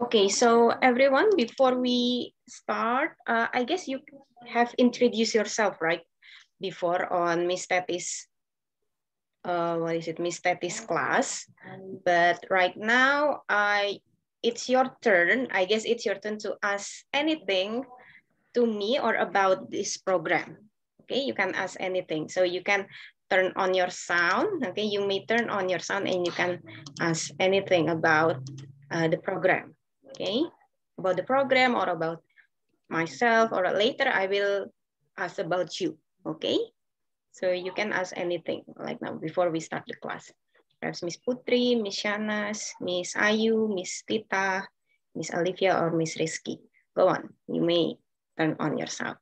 Okay, so everyone, before we start, uh, I guess you have introduced yourself, right? Before on Miss Teti's, uh, what is it, Miss Teti's class. But right now, I it's your turn. I guess it's your turn to ask anything to me or about this program. Okay, you can ask anything. So you can turn on your sound. Okay, you may turn on your sound and you can ask anything about uh, the program. Okay, about the program or about myself or later I will ask about you. Okay, so you can ask anything like now before we start the class. Perhaps Miss Putri, Miss Shanas, Miss Ayu, Miss Tita, Miss Olivia, or Miss Rizky. Go on, you may turn on your sound.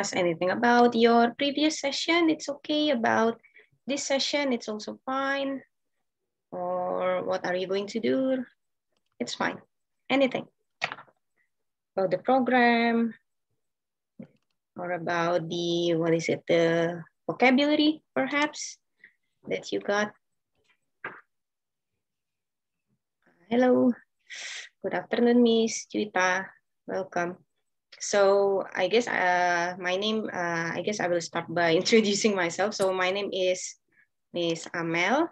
ask anything about your previous session, it's okay. About this session, it's also fine. Or what are you going to do? It's fine. Anything. About the program, or about the, what is it, the vocabulary perhaps that you got. Hello. Good afternoon, Miss Juita. Welcome. So I guess uh, my name, uh, I guess I will start by introducing myself. So my name is Miss Amel,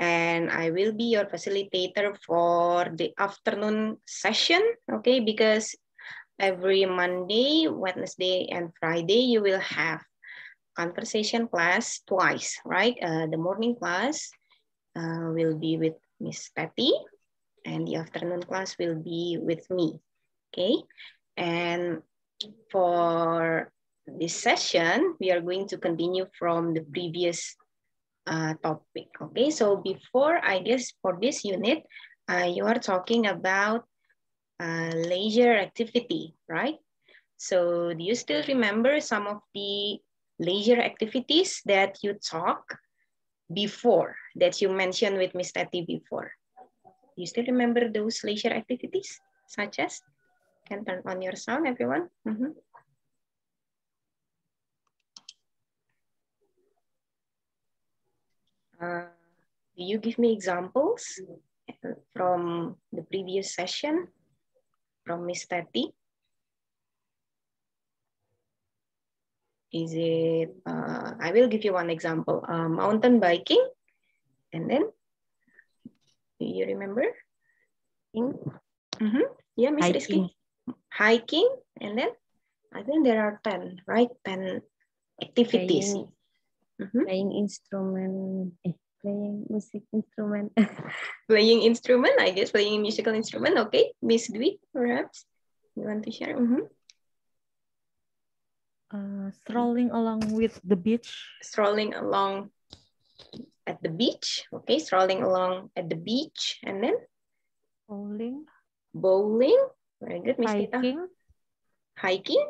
and I will be your facilitator for the afternoon session, okay? Because every Monday, Wednesday, and Friday, you will have conversation class twice, right? Uh, the morning class uh, will be with Miss Patty, and the afternoon class will be with me, okay? And for this session, we are going to continue from the previous uh, topic. Okay, so before, I guess for this unit, uh, you are talking about uh, leisure activity, right? So do you still remember some of the leisure activities that you talk before, that you mentioned with Ms. Tati before? You still remember those leisure activities, such as? can turn on your sound, everyone. Mm -hmm. Uh, do you give me examples from the previous session from Miss Tati? Is it, uh, I will give you one example, uh, mountain biking. And then, do you remember? Mm -hmm. Yeah, Miss Rizky hiking, and then I think there are 10, right? 10 activities. Playing, mm -hmm. playing instrument, eh, playing music instrument. playing instrument, I guess, playing musical instrument. Okay, Miss Dwi, perhaps you want to share? Mm -hmm. uh, strolling along with the beach. Strolling along at the beach. Okay, strolling along at the beach. And then? Bowling. Bowling. Very good, Miss Hiking. Tita. Hiking.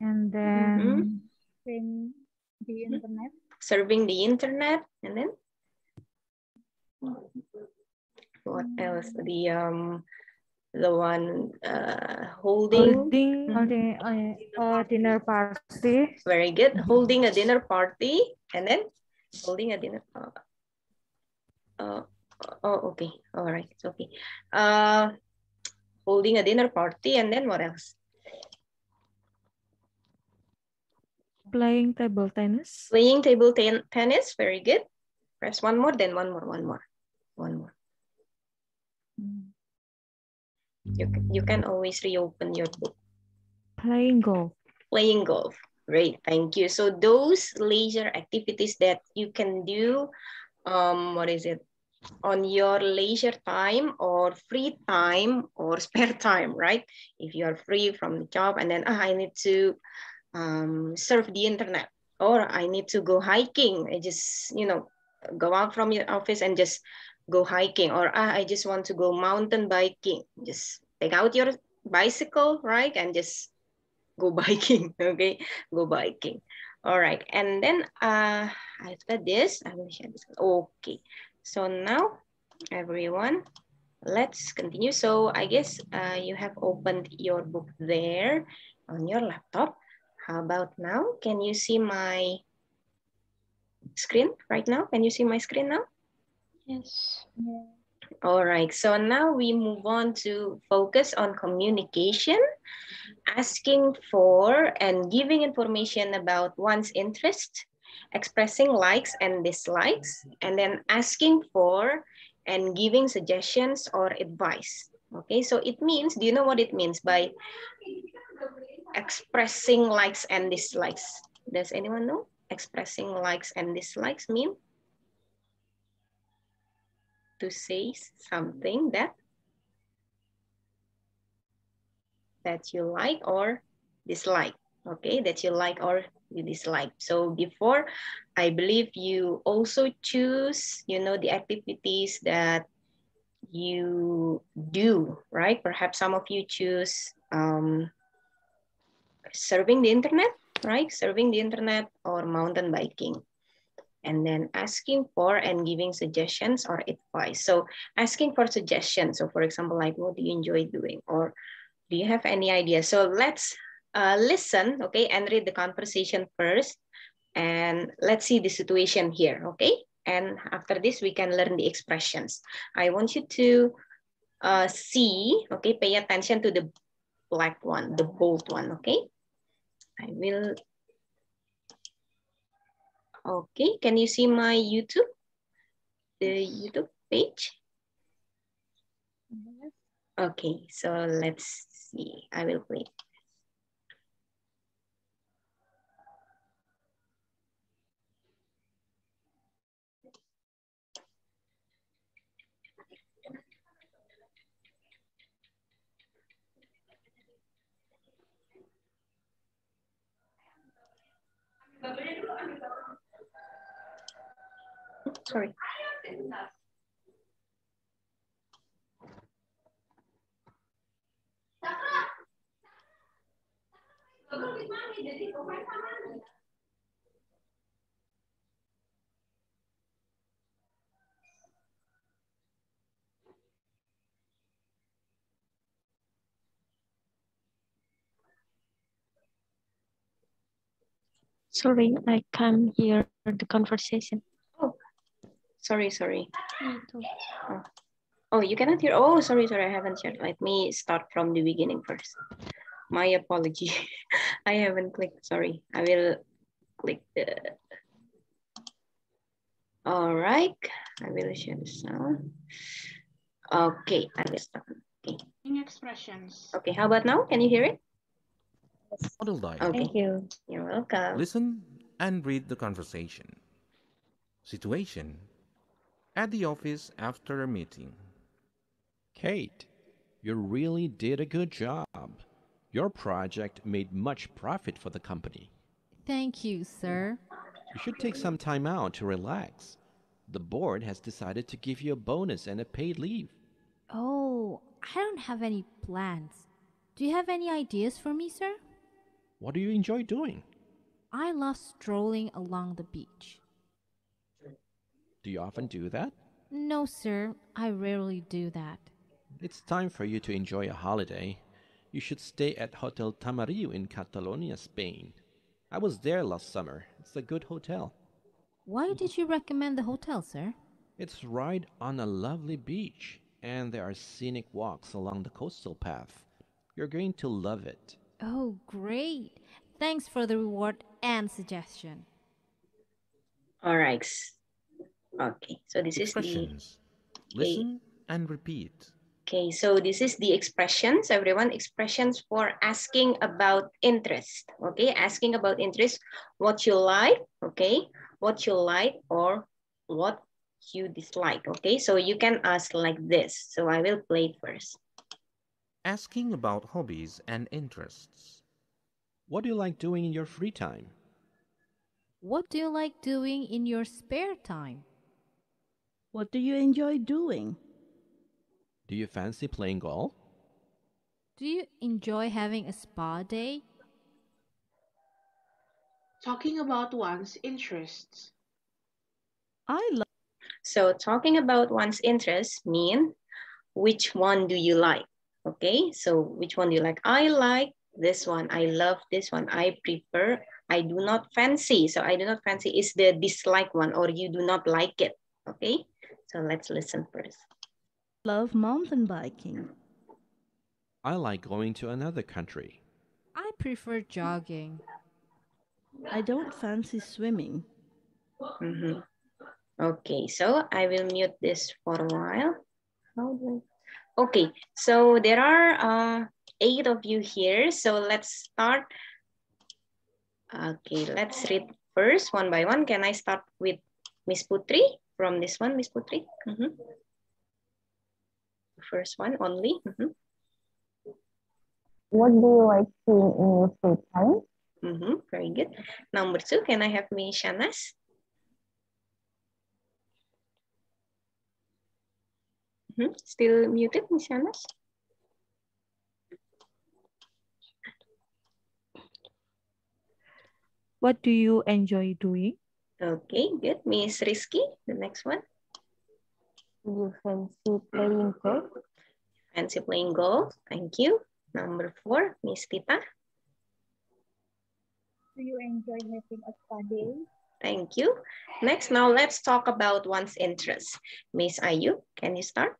And then mm -hmm. The internet. Serving the internet. And then? What else? The um the one uh, holding holding mm -hmm. a, a dinner party. Very good. Holding a dinner party and then holding a dinner. Uh, uh, oh, okay. All right. It's okay. Uh, holding a dinner party, and then what else? Playing table tennis. Playing table ten tennis, very good. Press one more, then one more, one more, one more. You, you can always reopen your book. Playing golf. Playing golf. Great, thank you. So those leisure activities that you can do, um, what is it? on your leisure time or free time or spare time, right? If you are free from the job and then ah, I need to um, surf the internet or I need to go hiking. I just, you know, go out from your office and just go hiking or ah, I just want to go mountain biking. Just take out your bicycle, right? And just go biking, okay? Go biking. All right, and then uh, after this, I will share this. Okay, so now, everyone, let's continue. So I guess uh, you have opened your book there on your laptop. How about now? Can you see my screen right now? Can you see my screen now? Yes. All right, so now we move on to focus on communication, asking for and giving information about one's interest, expressing likes and dislikes, and then asking for and giving suggestions or advice. Okay, so it means, do you know what it means by expressing likes and dislikes? Does anyone know? Expressing likes and dislikes mean? To say something that that you like or dislike, okay? That you like or you dislike. So before, I believe you also choose, you know, the activities that you do, right? Perhaps some of you choose um, surfing the internet, right? Surfing the internet or mountain biking. And then asking for and giving suggestions or advice. So asking for suggestions. So for example, like what do you enjoy doing? Or do you have any idea? So let's uh, listen, okay, and read the conversation first. And let's see the situation here, okay? And after this, we can learn the expressions. I want you to uh, see, okay, pay attention to the black one, the bold one, okay? I will, okay, can you see my YouTube? The YouTube page? Okay, so let's see, I will play. Sorry. Sorry, I can't hear the conversation. Sorry, sorry. Oh. oh, you cannot hear. Oh, sorry, sorry, I haven't shared. Let me start from the beginning first. My apology. I haven't clicked, sorry. I will click the... All right, I will share the sound. Okay, I will start. Okay. Expressions. Okay, how about now? Can you hear it? Model dialogue. Okay. Thank you. You're welcome. Listen and read the conversation. Situation at the office after a meeting. Kate, you really did a good job. Your project made much profit for the company. Thank you, sir. You should take some time out to relax. The board has decided to give you a bonus and a paid leave. Oh, I don't have any plans. Do you have any ideas for me, sir? What do you enjoy doing? I love strolling along the beach. Do you often do that? No, sir, I rarely do that. It's time for you to enjoy a holiday. You should stay at Hotel Tamarillo in Catalonia, Spain. I was there last summer. It's a good hotel. Why did you recommend the hotel, sir? It's right on a lovely beach, and there are scenic walks along the coastal path. You're going to love it. Oh, great. Thanks for the reward and suggestion. All right. Okay, so this is the Expressions. Listen and repeat. Okay, so this is the expressions, everyone. Expressions for asking about interest. Okay, asking about interest, what you like, okay, what you like or what you dislike. Okay, so you can ask like this. So I will play it first. Asking about hobbies and interests. What do you like doing in your free time? What do you like doing in your spare time? What do you enjoy doing? Do you fancy playing golf? Do you enjoy having a spa day? Talking about one's interests. I love So talking about one's interests mean which one do you like? Okay, so which one do you like? I like this one. I love this one. I prefer. I do not fancy. So I do not fancy is the dislike one or you do not like it. Okay, So let's listen first. Love mountain biking. I like going to another country. I prefer jogging. I don't fancy swimming. Mhm. Okay, so I will mute this for a while. How do I- Okay, so there are uh, eight of you here. So let's start. Okay, let's read first one by one. Can I start with Miss Putri from this one, Miss Putri? Mhm. First one only. Mhm. What do you like doing in your free time? Mhm, Very good. Number two, can I have Miss Shanas? Mhm, Still muted, Miss Shanas? What do you enjoy doing? Okay, good. Miss Rizky, the next one. You fancy playing golf? Fancy playing golf. Thank you. Number four, Miss Tita. Do you enjoy having a spa day? Thank you. Next, now let's talk about one's interest. Miss Ayu, can you start?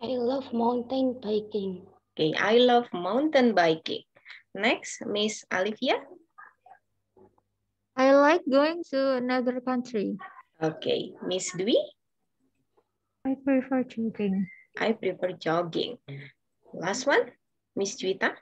I love mountain biking. Okay, I love mountain biking. Next, Miss Olivia. I like going to another country. Okay, Miss Dwi. I prefer jogging. I prefer jogging. Last one, Miss Juita.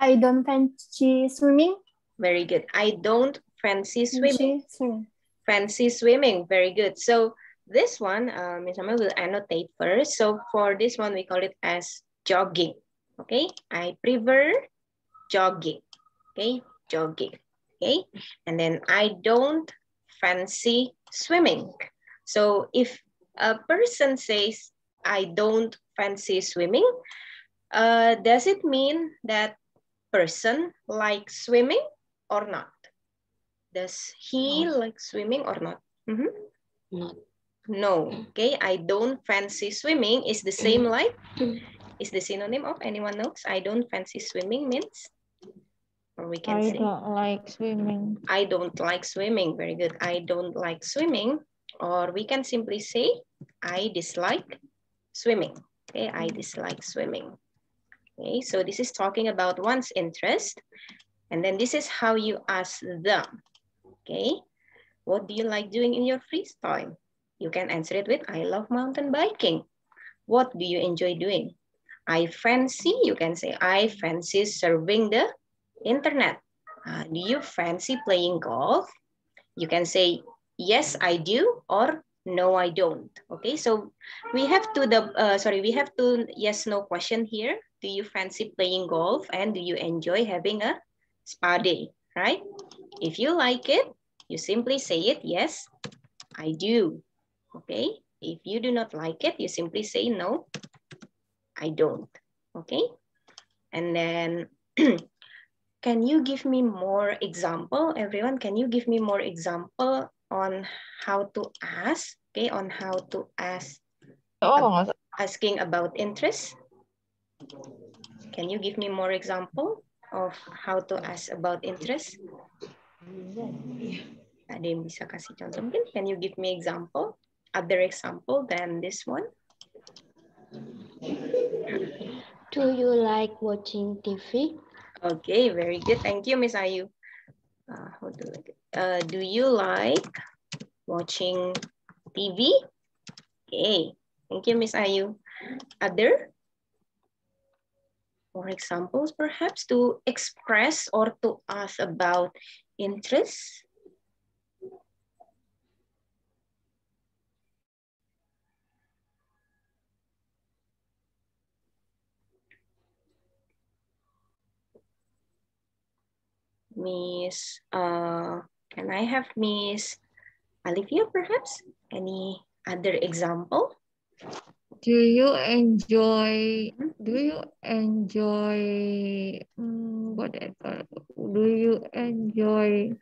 I don't fancy swimming. Very good. I don't fancy swimming. Fancy swimming. Fancy swimming. Very good. So this one, uh, Miss Amel will annotate first. So for this one, we call it as jogging. Okay. I prefer jogging. Okay. Jogging. Okay. And then I don't fancy swimming. So if a person says, I don't fancy swimming, uh, does it mean that person likes swimming or not? Does he like swimming or not? Mhm. Not. No, okay. I don't fancy swimming is the same like, is the synonym of anyone knows? I don't fancy swimming means? Or we can I say, don't like swimming. I don't like swimming. Very good. I don't like swimming. Or we can simply say, I dislike swimming. Okay, I dislike swimming. Okay, so this is talking about one's interest. And then this is how you ask them. Okay, what do you like doing in your free time? You can answer it with, I love mountain biking. What do you enjoy doing? I fancy, you can say, I fancy surfing the internet. Uh, do you fancy playing golf? You can say, yes, I do, or no, I don't. Okay, so we have to the, uh, sorry, we have to yes, no question here. Do you fancy playing golf and do you enjoy having a spa day, right? If you like it, you simply say it, yes, I do. Okay, if you do not like it, you simply say no, I don't. Okay, and then can you give me more example, everyone? Can you give me more example on how to ask? Okay, on how to ask, Oh, asking about interest. Can you give me more example of how to ask about interest? Ada yang bisa kasih contoh mungkin? Can you give me example? Other example than this one? Do you like watching TV? Okay, very good. Thank you, Miss Ayu. Uh, how do, I, uh, do you like watching TV? Okay, thank you, Miss Ayu. Other? More examples, perhaps, to express or to ask about interest? Miss, uh, can I have Miss Olivia perhaps? Any other example? do you enjoy? Do you enjoy? mm, what I do you enjoy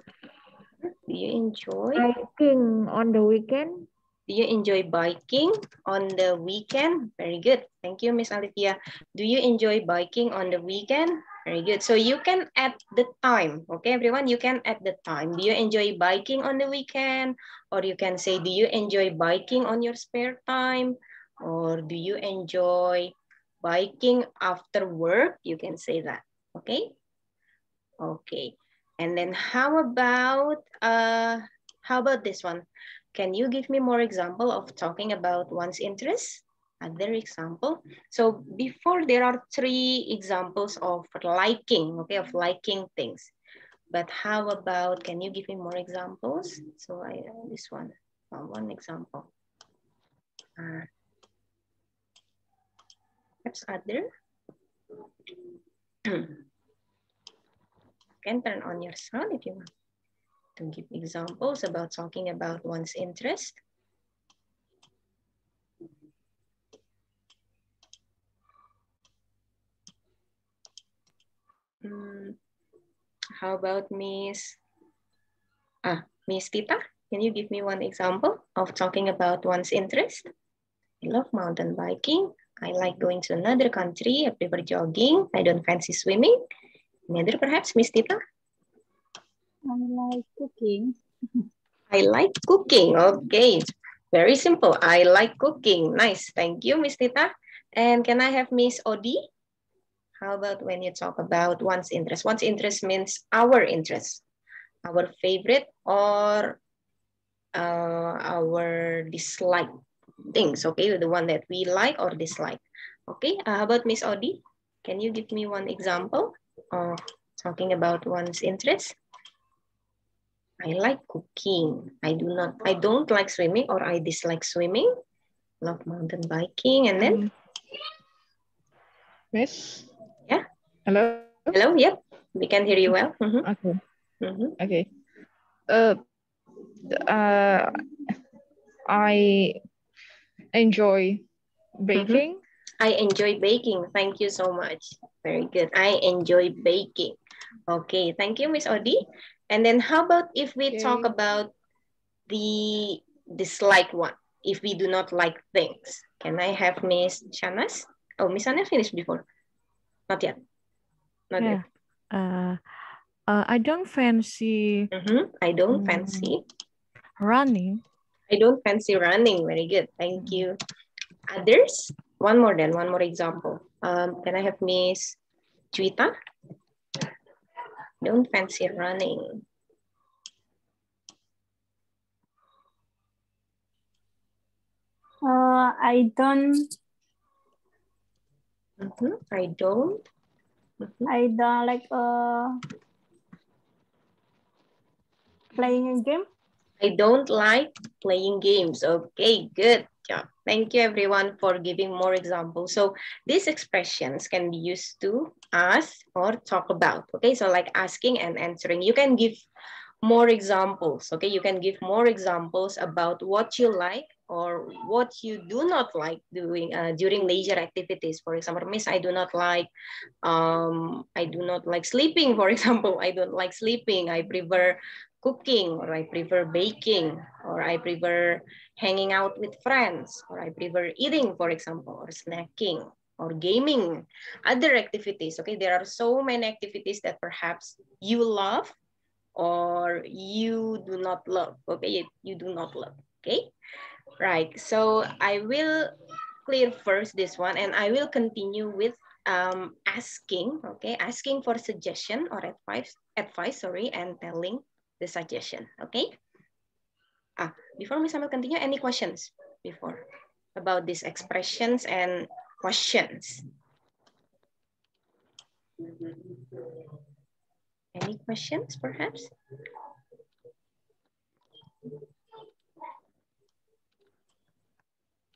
Do you enjoy? Biking on the weekend? Do you enjoy biking on the weekend? Very good. Thank you, Miss Olivia. Do you enjoy biking on the weekend? Very good. So you can add the time. Okay, everyone, you can add the time. Do you enjoy biking on the weekend? Or you can say, do you enjoy biking on your spare time? Or do you enjoy biking after work? You can say that. Okay. Okay. And then how about, uh, how about this one? Can you give me more example of talking about one's interests? Other example. So before there are three examples of liking, okay, of liking things. But how about, can you give me more examples? So I, this one, one example. Uh, perhaps other. You can turn on your sound if you want to give examples about talking about one's interest. Hmm, how about Miss, ah, Miss Tita? Can you give me one example of talking about one's interest? I love mountain biking. I like going to another country. I prefer jogging. I don't fancy swimming. Neither perhaps, Miss Tita? I like cooking. I like cooking. Okay, very simple. I like cooking. Nice. Thank you, Miss Tita. And can I have Miss Odi? How about when you talk about one's interest? One's interest means our interest, our favorite or uh, our dislike things, okay? The one that we like or dislike. Okay, uh, how about Miss Odi? Can you give me one example of talking about one's interest? I like cooking. I do not, I don't like swimming or I dislike swimming. Love mountain biking. And then? Miss? Hello? Hello, yep. We can hear you well. Mhm. Okay. Mhm. Okay. Uh, uh, I enjoy baking. I enjoy baking. Thank you so much. Very good. I enjoy baking. Okay, thank you, Miss Odi. And then how about if we talk about the dislike one, if we do not like things? Can I have Miss Shanas? Oh, Miss Shanas finished before. Not yet. Not yeah. yet. Uh, uh, I don't fancy Mhm. I don't fancy. running. I don't fancy running. Very good. Thank you. Others? One more then, one more example. Um, can I have Miss Juita? Don't fancy running. Uh, I don't. Mhm. I don't. I don't like uh playing a game. I don't like playing games. Okay, good job. Thank you everyone for giving more examples. So these expressions can be used to ask or talk about. Okay, so like asking and answering. You can give more examples. Okay, you can give more examples about what you like or what you do not like doing uh, during leisure activities. For example, Miss, I do not like, um, I do not like sleeping. For example, I don't like sleeping. I prefer cooking or I prefer baking or I prefer hanging out with friends or I prefer eating, for example, or snacking or gaming, other activities. Okay, there are so many activities that perhaps you love or you do not love. Okay, you do not love. Okay, right. So I will clear first this one and I will continue with um, asking, okay, asking for suggestion or advice, advice, sorry, and telling the suggestion, okay? Ah, before Miss Amal continue, any questions before about these expressions and questions? Any questions perhaps?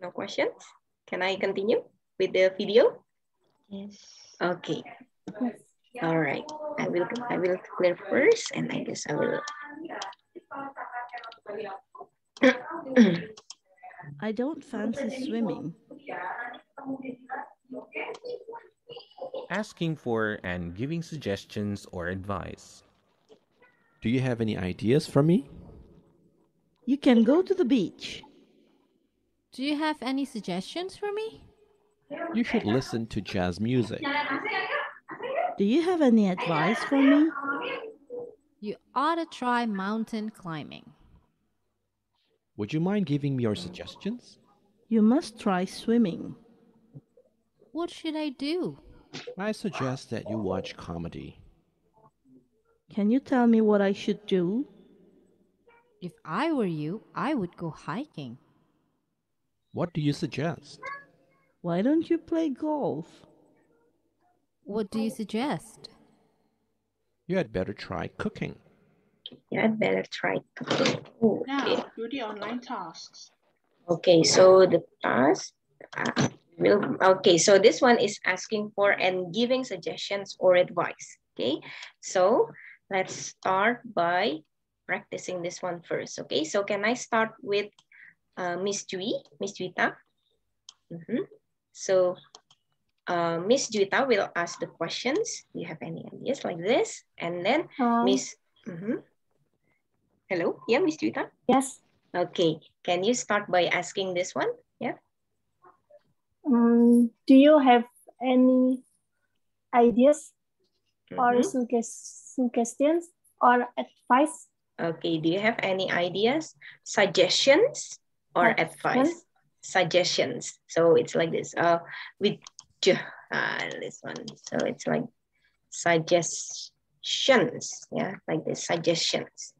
No questions? Can I continue with the video? Yes. Okay. All right. I will I will clear first and I guess I will I don't fancy swimming. Asking for and giving suggestions or advice. Do you have any ideas for me? You can go to the beach. Do you have any suggestions for me? You should listen to jazz music. Do you have any advice for me? You ought to try mountain climbing. Would you mind giving me your suggestions? You must try swimming. What should I do? I suggest that you watch comedy. Can you tell me what I should do? If I were you, I would go hiking. What do you suggest? Why don't you play golf? What do you suggest? You had better try cooking. You had better try cooking. Okay. Now, do the online tasks. Okay, so the task uh, will okay, so this one is asking for and giving suggestions or advice. Okay, so let's start by practicing this one first. Okay, so can I start with uh, Miss Jui, Miss Juita? Mhm. So uh, Miss Juita will ask the questions. Do you have any ideas like this? And then Um, Miss, Mhm. hello, yeah, Miss Juita? Yes. Okay, can you start by asking this one? Yeah. Um, do you have any ideas or Mhm. sugges- suggestions or advice? Okay, do you have any ideas, suggestions, or advice? Suggestions. So it's like this. Uh, with uh, this one. So it's like suggestions. Yeah, like this suggestions.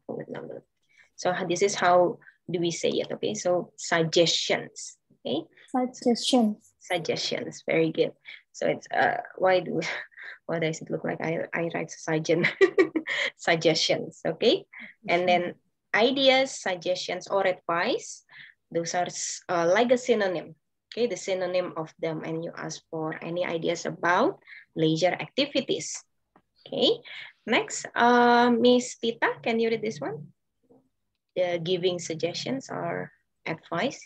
So this is how do we say it? Okay, so suggestions. Okay, Suggestions. suggestions. Very good. So it's uh, why do why does it look like I I write suggestion suggestions? Okay, and then ideas, suggestions, or advice. Those are uh, like a synonym. Okay, the synonym of them, and you ask for any ideas about leisure activities. Okay, next, uh, Miss Tita, can you read this one? The giving suggestions or advice.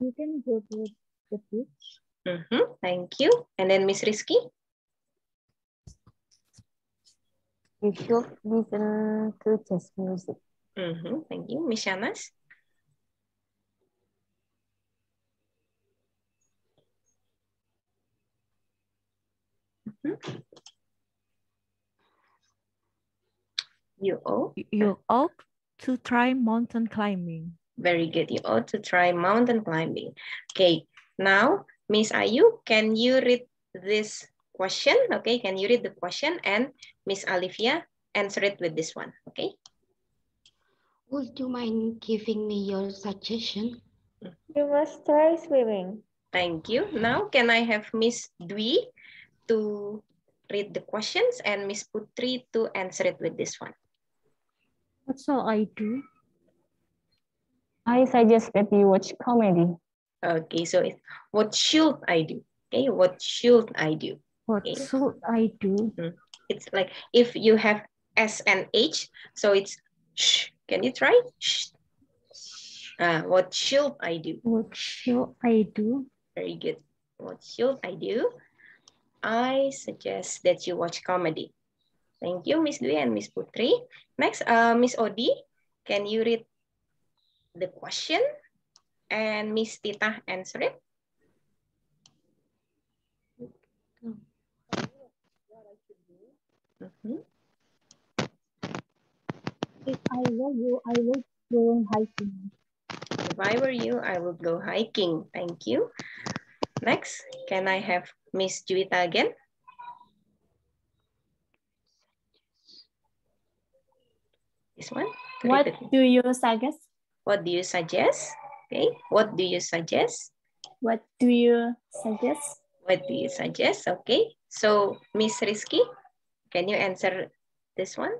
You can go to the beach. Mhm, Thank you. And then Miss Rizky. You should listen to jazz music. Mhm, Thank you. Miss Shanas. You ought. You ought to try mountain climbing. Very good. You ought to try mountain climbing. Okay. Now, Miss Ayu, can you read this question? Okay. Can you read the question? And Miss Olivia, answer it with this one. Okay. Would you mind giving me your suggestion? You must try swimming. Thank you. Now, can I have Miss Dwi to read the questions and Miss Putri to answer it with this one? What shall I do? I suggest that you watch comedy. Okay, so it's what should I do? Okay, what should I do? What Okay. should I do? Mm. It's like if you have S and H, so it's sh. Can you try? Shh. Uh, what should I do? What should I do? Very good. What should I do? I suggest that you watch comedy. Thank you, Miss Dwi and Miss Putri. Next, uh, Miss Odi, can you read the question and Miss Tita answer it? If I were you, I would go hiking. If I were you, I would go hiking. Thank you. Next, can I have Miss Juwita again? This one? What do you suggest? What do you suggest? Okay, what do you suggest? What do you suggest? What do you suggest? Okay, so Miss Rizky, can you answer this one?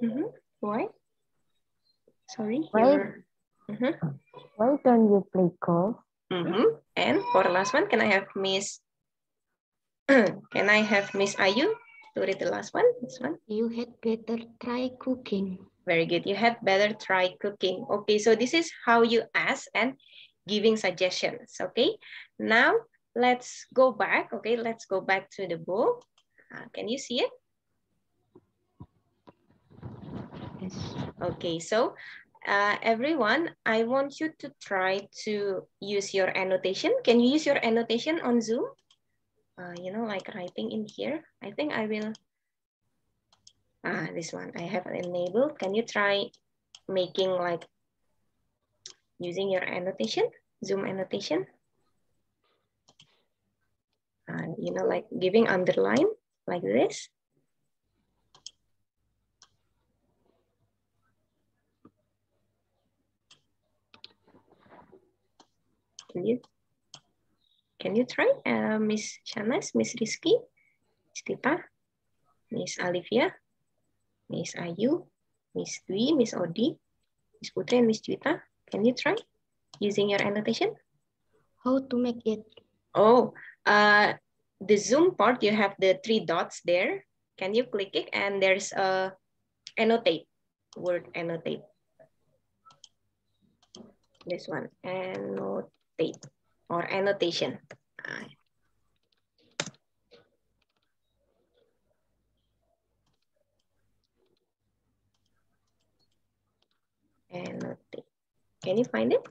Mhm. Why? Sorry. Why? you're- Mhm. Why don't you play golf? Mhm. And for the last one, can I have Miss? can I have Miss Ayu to read the last one? This one. You had better try cooking. Very good. You had better try cooking. Okay, so this is how you ask and giving suggestions. Okay, now let's go back. Okay, let's go back to the book. Uh, can you see it? Yes. Okay, so uh, everyone, I want you to try to use your annotation. Can you use your annotation on Zoom? Uh, you know, like writing in here. I think I will, ah, this one I have enabled. Can you try making like using your annotation, Zoom annotation? Uh, you know, like giving underline like this. Can you can you try, uh, Miss Shanas, Miss Rizky, Miss Tita, Miss Olivia, Miss Ayu, Miss Dwi, Miss Odi, Miss Putri, and Miss Juita? Can you try using your annotation? How to make it? Oh, uh, the Zoom part, you have the three dots there. Can you click it? And there's a annotate, word annotate. This one, annotate or annotation. Annotate. Can you find it?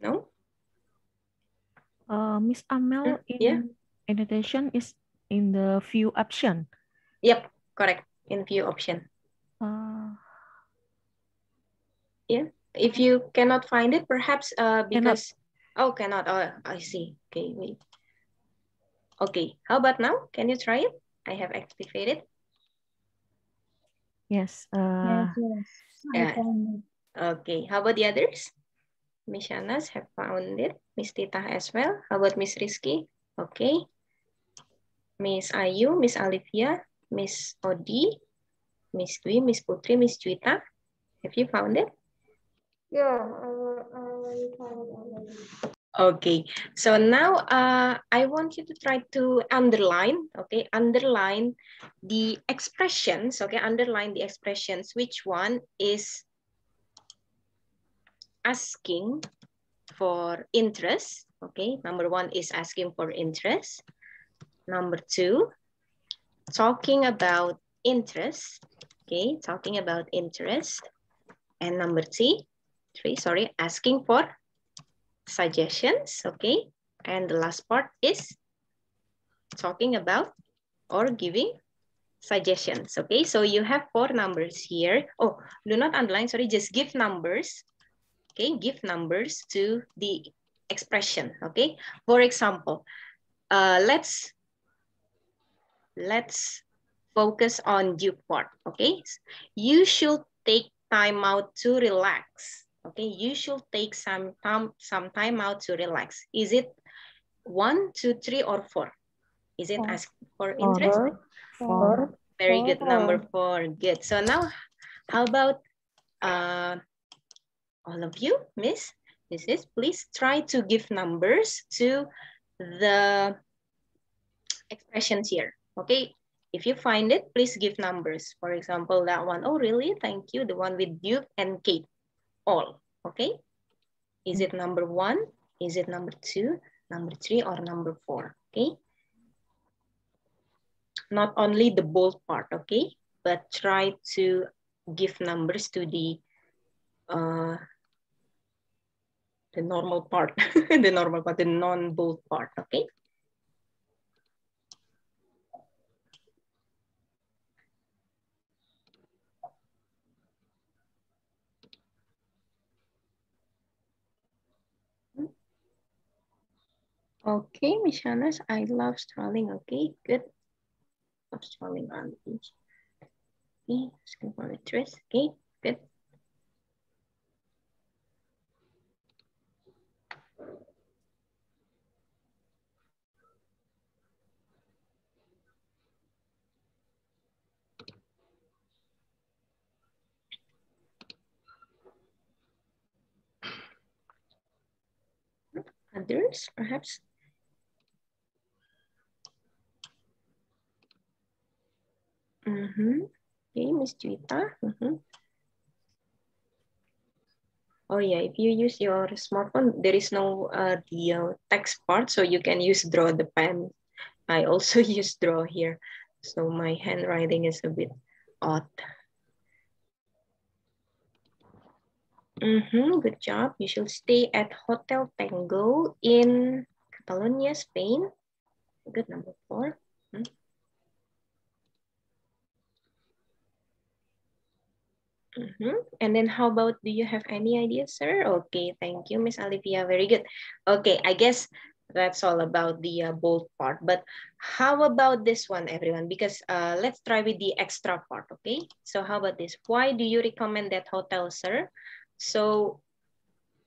No? Uh, Miss Amel in yeah. annotation is in the view option. Yep, correct. In view option. Uh, yeah. If you cannot find it, perhaps uh Cannot. because oh cannot. Oh, I see. Okay, wait. Okay, how about now? Can you try it? I have activated. yes. Uh, Yes, yes. I Yeah. Okay, how about the others? Miss Shanas have found it. Miss Tita as well. How about Miss Rizky? Okay. Miss Ayu, Miss Olivia, Miss Odi, Miss Dwi, Miss Putri, Miss Juita. Have you found it? Yeah, I, I found it. Okay, so now uh, I want you to try to underline, okay, underline the expressions, okay, underline the expressions, which one is asking for interest, okay, number one is asking for interest. Number two, talking about interest, okay, talking about interest. And number three, three, sorry, asking for suggestions, okay? And the last part is talking about or giving suggestions, okay? So you have four numbers here. Oh, do not underline, sorry, just give numbers, okay? Give numbers to the expression, okay? For example, uh, let's, let's focus on Duke part, okay? You should take time out to relax, okay? You should take some time, some time out to relax. Is it one, two, three, or four? Is it Four. asking for interest? Four. Very good, number four, good. So now, how about uh, all of you, Miss, Mrs., please try to give numbers to the expressions here, okay? If you find it, please give numbers. For example, that one, oh really, thank you. The one with Duke and Kate, all, okay? Is it number one? Is it number two, number three, or number four, okay? Not only the bold part, okay? But try to give numbers to the uh, the normal part, the normal part, the non-bold part, okay? Okay, Miss Shanas, I love strolling. Okay, good. Love strolling on the beach. Okay, asking for interest. Okay, good. Others, perhaps? Mm-hmm. Okay, Miss Juita. Mm-hmm. Oh yeah, if you use your smartphone, there is no uh, the uh, text part, so you can use draw the pen I also use draw here. So my handwriting is a bit odd. Mm -hmm, good job. You should stay at Hotel Tango in Catalonia, Spain. Good, number four. Mm -hmm. Mm -hmm. And then how about, do you have any ideas, sir? Okay, thank you, Miss Olivia. Very good. Okay, I guess that's all about the uh, bold part. But how about this one, everyone? Because uh, let's try with the extra part, okay? So how about this? Why do you recommend that hotel, sir? So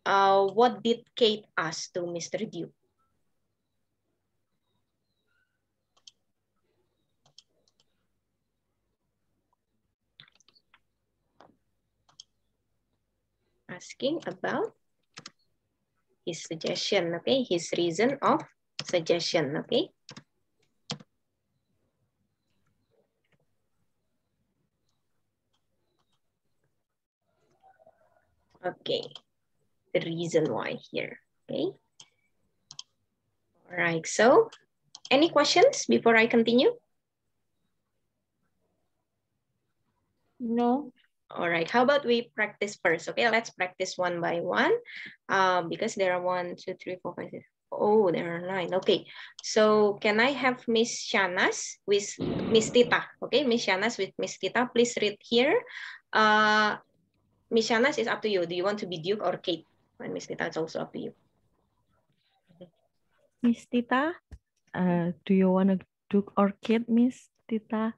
uh, what did Kate ask to Mr. Duke? Asking about his suggestion, okay? His reason of suggestion, okay? Okay, the reason why here, okay? All right, so any questions before I continue? No. All right, how about we practice first? Okay, let's practice one by one um, because there are one, two, three, four, five, six. Oh, there are nine. Okay, so can I have Miss Shanas with Miss Tita? Okay, Miss Shanas with Miss Tita, please read here. Uh, Miss Shanas, it's up to you. Do you want to be Duke or Kate? And Miss Tita, it's also up to you. Miss Tita, uh, do you want to Duke or Kate, Miss Tita?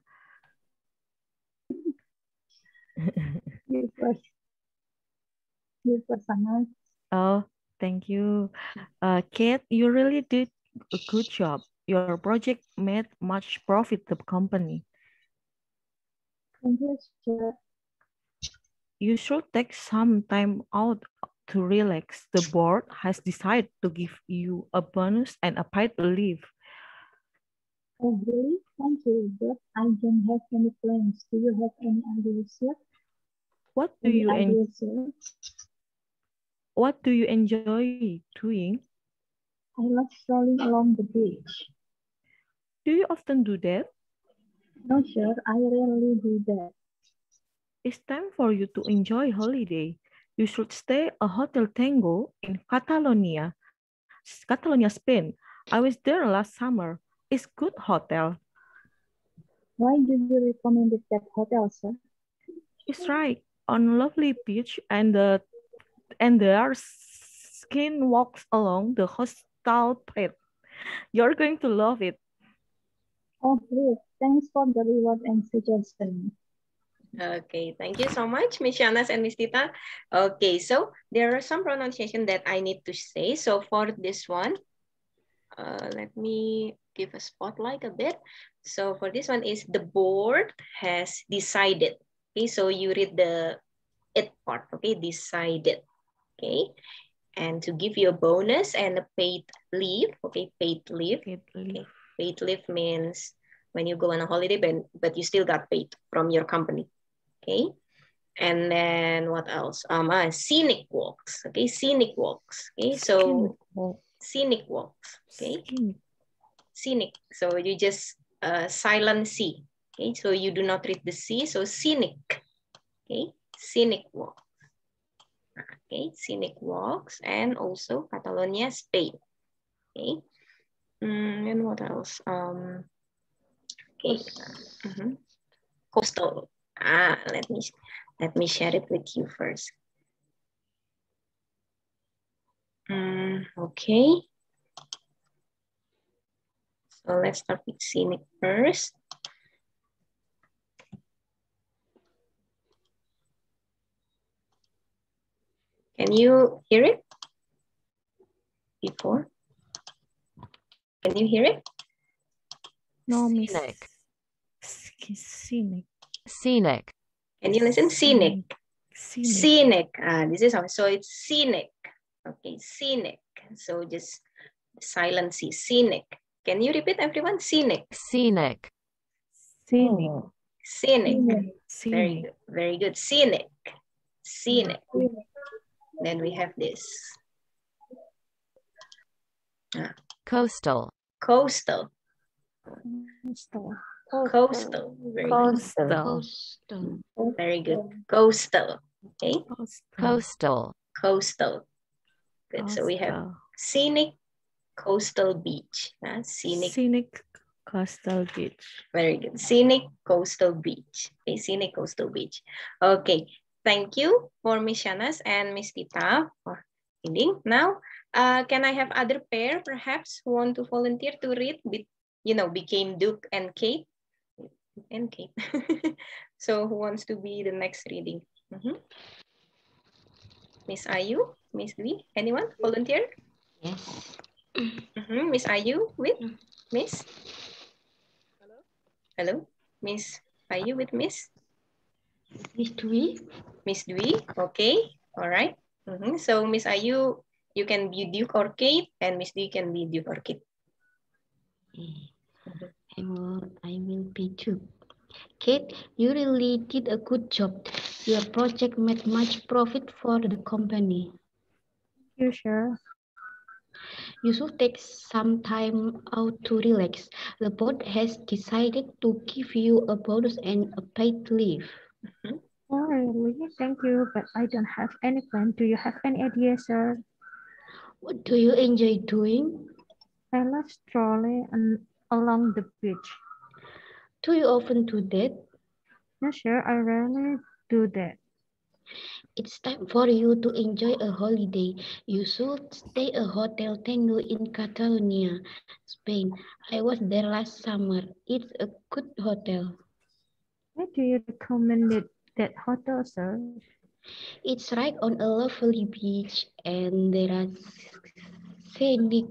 You first. You first. Oh, thank you. Uh, Kate, you really did a good job. Your project made much profit to the company. Thank you, sir you should take some time out to relax. The board has decided to give you a bonus and a paid leave. Oh, really? Thank you, but I don't have any plans. Do you have any ideas, sir? What do you sir? What do you enjoy doing? I love strolling along the beach. Do you often do that? No, sir. I rarely do that. It's time for you to enjoy holiday. You should stay a Hotel Tango in Catalonia, Catalonia, Spain. I was there last summer. It's good hotel. Why do you recommend that hotel, sir? It's right on lovely beach and the and their skin walks along the hostile path. You're going to love it. Oh, great. Thanks for the reward and suggestion. Okay, thank you so much, Miss Shanas and Miss Tita. Okay, so there are some pronunciation that I need to say. So for this one, uh, let me give a spotlight a bit. So for this one is the board has decided. Okay, so you read the it part, okay, decided. Okay, and to give you a bonus and a paid leave, okay, paid leave. Paid leave, okay. paid leave means when you go on a holiday, but, but you still got paid from your company okay? And then what else? Um, uh, scenic walks, okay? Scenic walks, okay? So scenic walks, okay? Scenic. So you just uh, silent C, okay? So you do not read the C, so scenic, okay? Scenic walks, okay? Scenic walks and also Catalonia, Spain, okay? Mm, and what else? Um, okay. Uh, mm -hmm. Coastal, Ah, let me let me share it with you first. Mm, okay. So let's start with scenic first. Can you hear it before? Can you hear it? No, Miss. Scenic. Scenic. Scenic. Can you listen? Scenic. Scenic. Scenic. Ah, this is how. So it's scenic. Okay, scenic. So just silent C. Scenic. Can you repeat, everyone? Scenic. Scenic. Scenic. Oh. Scenic. Scenic. Very good. Very good. Scenic. Scenic. Then we have this. Ah. Coastal. Coastal. Coastal. Coastal. Very good. Coastal. Very good. Coastal. Okay. Coastal. Coastal. Good. So we have scenic coastal beach. Uh, scenic. Scenic coastal beach. Very good. Scenic coastal beach. Okay, scenic coastal beach. Okay. Thank you for Miss Shanas and Miss Tita for reading. Now, uh, can I have other pair perhaps who want to volunteer to read? Be, you know, became Duke and Kate. And Kate. so who wants to be the next reading? Mhm. Miss Ayu, Miss Dwi, anyone volunteer? Yes. Mhm, Miss Ayu with Miss? Hello? Hello? Miss Ayu with Miss? Miss Dwi. Miss Dwi, okay, all right. Mhm, So Miss Ayu, you can be Duke or Kate, and Miss Dwi can be Duke or Kate. I will, I will be too. Kate, you really did a good job. Your project made much profit for the company. You sure? You should take some time out to relax. The board has decided to give you a bonus and a paid leave. Mm-hmm. Oh, really? Thank you, but I don't have any plan. Do you have any idea, sir? What do you enjoy doing? I love strolling and along the beach. Do you often do that? No, sure, I rarely do that. It's time for you to enjoy a holiday. You should stay at a Hotel Tango in Catalonia, Spain. I was there last summer. It's a good hotel. Why do you recommend it, that hotel, sir? It's right on a lovely beach and there are scenic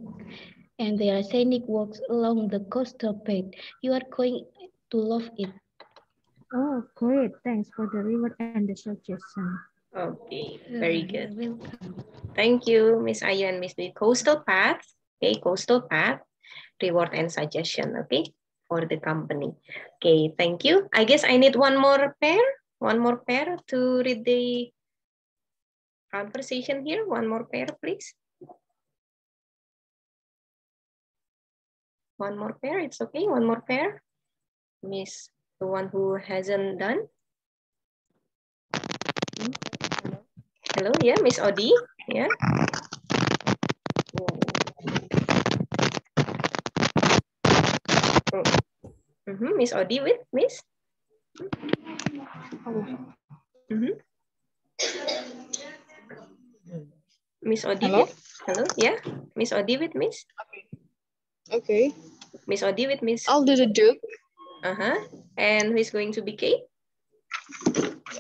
and there are scenic walks along the coastal path. You are going to love it. Oh, great. Thanks for the reward and the suggestion. Okay, very You're good. welcome. Thank you, Miss Ayu and Miss Dwi. Coastal Path, okay, Coastal Path, reward and suggestion, okay, for the company. Okay, thank you. I guess I need one more pair, one more pair to read the conversation here. One more pair, please. One more pair, it's okay, one more pair. Miss, the one who hasn't done. Hello, yeah, Miss Odi, yeah. Mm-hmm. Miss Odi with Miss? Mm-hmm. Miss Odi Hello? with? Hello, yeah. Miss Odi with Miss? Okay. okay. Miss Odi with Miss? I'll do the Duke. Uh-huh. And who is going to be Kate?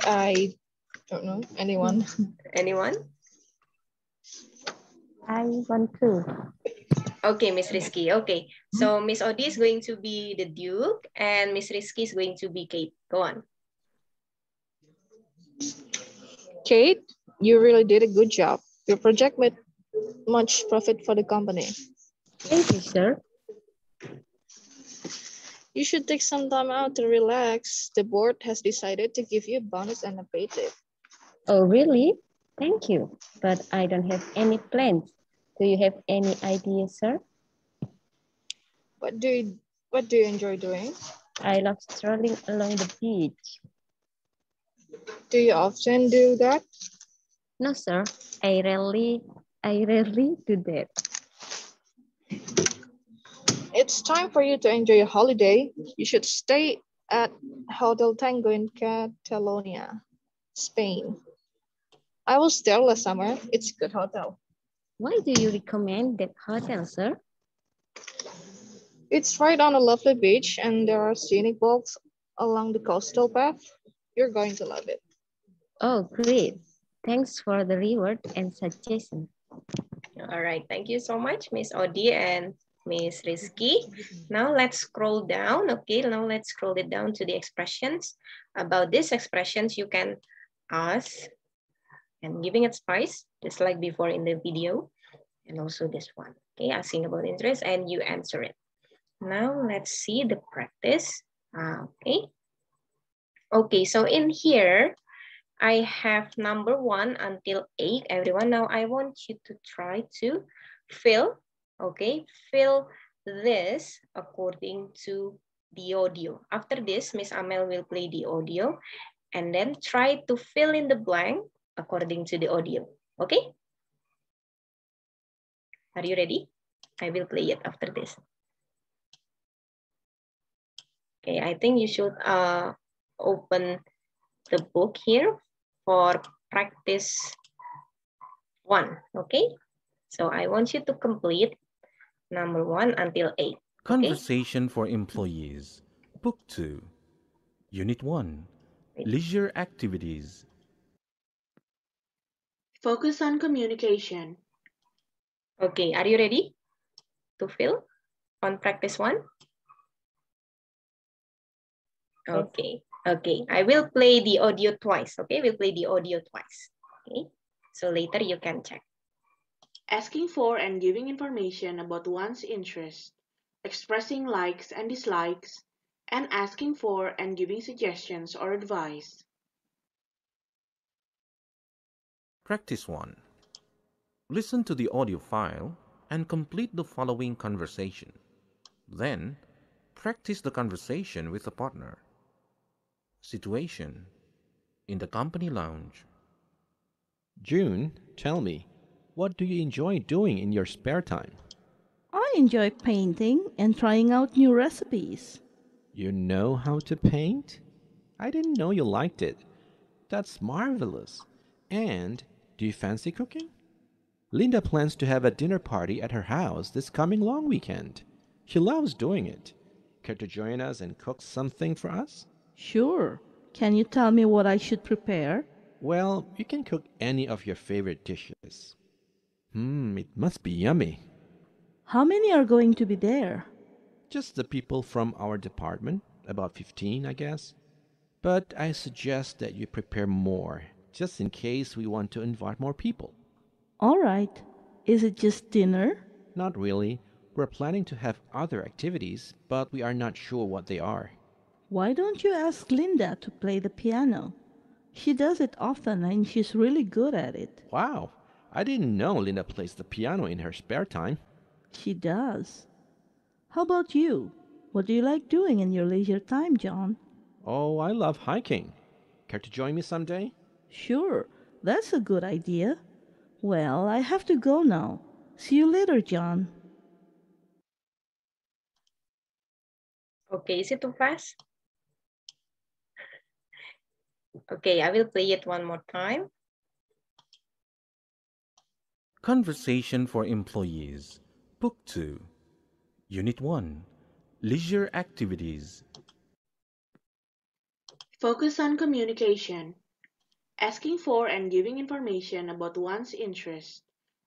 I don't know. Anyone? Anyone? I want to. Okay, Miss Rizky. Okay. So Miss Odi is going to be the Duke and Miss Rizky is going to be Kate. Go on. Kate, you really did a good job. Your project made much profit for the company. Thank you, sir. You should take some time out to relax. The board has decided to give you a bonus and a paid leave. Oh, really? Thank you. But I don't have any plans. Do you have any ideas, sir? What do you, what do you enjoy doing? I love strolling along the beach. Do you often do that? No, sir. I rarely, I rarely do that. It's time for you to enjoy your holiday. You should stay at Hotel Tango in Catalonia, Spain. I was there last summer. It's a good hotel. Why do you recommend that hotel, sir? It's right on a lovely beach and there are scenic walks along the coastal path. You're going to love it. Oh, great. Thanks for the reward and suggestion. All right. Thank you so much, Miss Odi and Miss Rizky. Now let's scroll down. Okay, now let's scroll it down to the expressions. About these expressions, you can ask and giving it spice, just like before in the video, and also this one. Okay, asking about interest and you answer it. Now let's see the practice. Ah, okay. Okay, so in here, I have number one until eight, everyone. Now I want you to try to fill, okay, fill this according to the audio. After this, Miss Amel will play the audio and then try to fill in the blank according to the audio. Okay? Are you ready? I will play it after this. Okay, I think you should uh, open the book here for practice one, okay? So I want you to complete number one until eight. Conversation for Employees, Book 2, Unit 1, Leisure Activities. Focus on communication. Okay, are you ready to fill on practice one? Okay, okay. I will play the audio twice, okay? We'll play the audio twice, okay? So later you can check. Asking for and giving information about one's interest, expressing likes and dislikes, and asking for and giving suggestions or advice. Practice 1. Listen to the audio file and complete the following conversation. Then, practice the conversation with a partner. Situation in the company lounge. June, tell me, what do you enjoy doing in your spare time? I enjoy painting and trying out new recipes. You know how to paint? I didn't know you liked it. That's marvelous. And do you fancy cooking? Linda plans to have a dinner party at her house this coming long weekend. She loves doing it. Care to join us and cook something for us? Sure. Can you tell me what I should prepare? Well, you can cook any of your favorite dishes. Hmm, it must be yummy. How many are going to be there? Just the people from our department, about 15, I guess. But I suggest that you prepare more, just in case we want to invite more people. All right. Is it just dinner? Not really. We're planning to have other activities, but we are not sure what they are. Why don't you ask Linda to play the piano? She does it often and she's really good at it. Wow, I didn't know Linda plays the piano in her spare time. She does. How about you? What do you like doing in your leisure time, John? Oh, I love hiking. Care to join me someday? Sure, that's a good idea. Well, I have to go now. See you later, John. Okay, is it too fast? Okay, I will play it one more time. Conversation for Employees, Book 2, Unit 1, Leisure Activities. Focus on communication. Asking for and giving information about one's interest,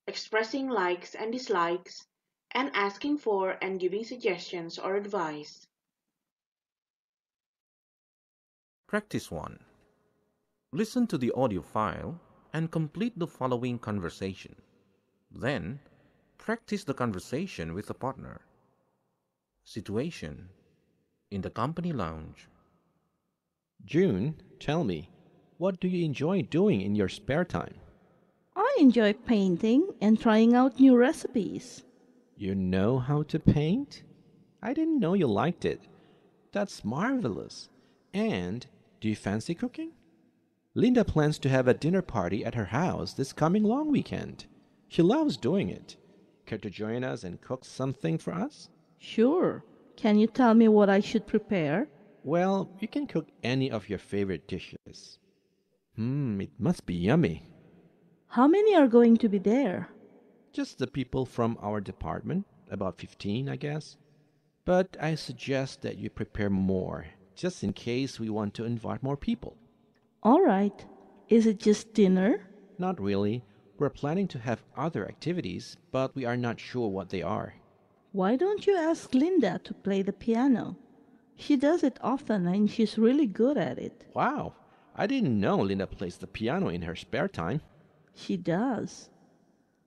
expressing likes and dislikes, and asking for and giving suggestions or advice. Practice 1. Listen to the audio file and complete the following conversation. Then, practice the conversation with a partner. Situation in the company lounge. June, tell me, what do you enjoy doing in your spare time? I enjoy painting and trying out new recipes. You know how to paint? I didn't know you liked it. That's marvelous. And do you fancy cooking? Linda plans to have a dinner party at her house this coming long weekend. She loves doing it. Care to join us and cook something for us? Sure. Can you tell me what I should prepare? Well, you can cook any of your favorite dishes. Hmm, it must be yummy. How many are going to be there? Just the people from our department, about 15, I guess. But I suggest that you prepare more, just in case we want to invite more people. All right. Is it just dinner? Not really. We're planning to have other activities, but we are not sure what they are. Why don't you ask Linda to play the piano? She does it often and she's really good at it. Wow, I didn't know Linda plays the piano in her spare time. She does.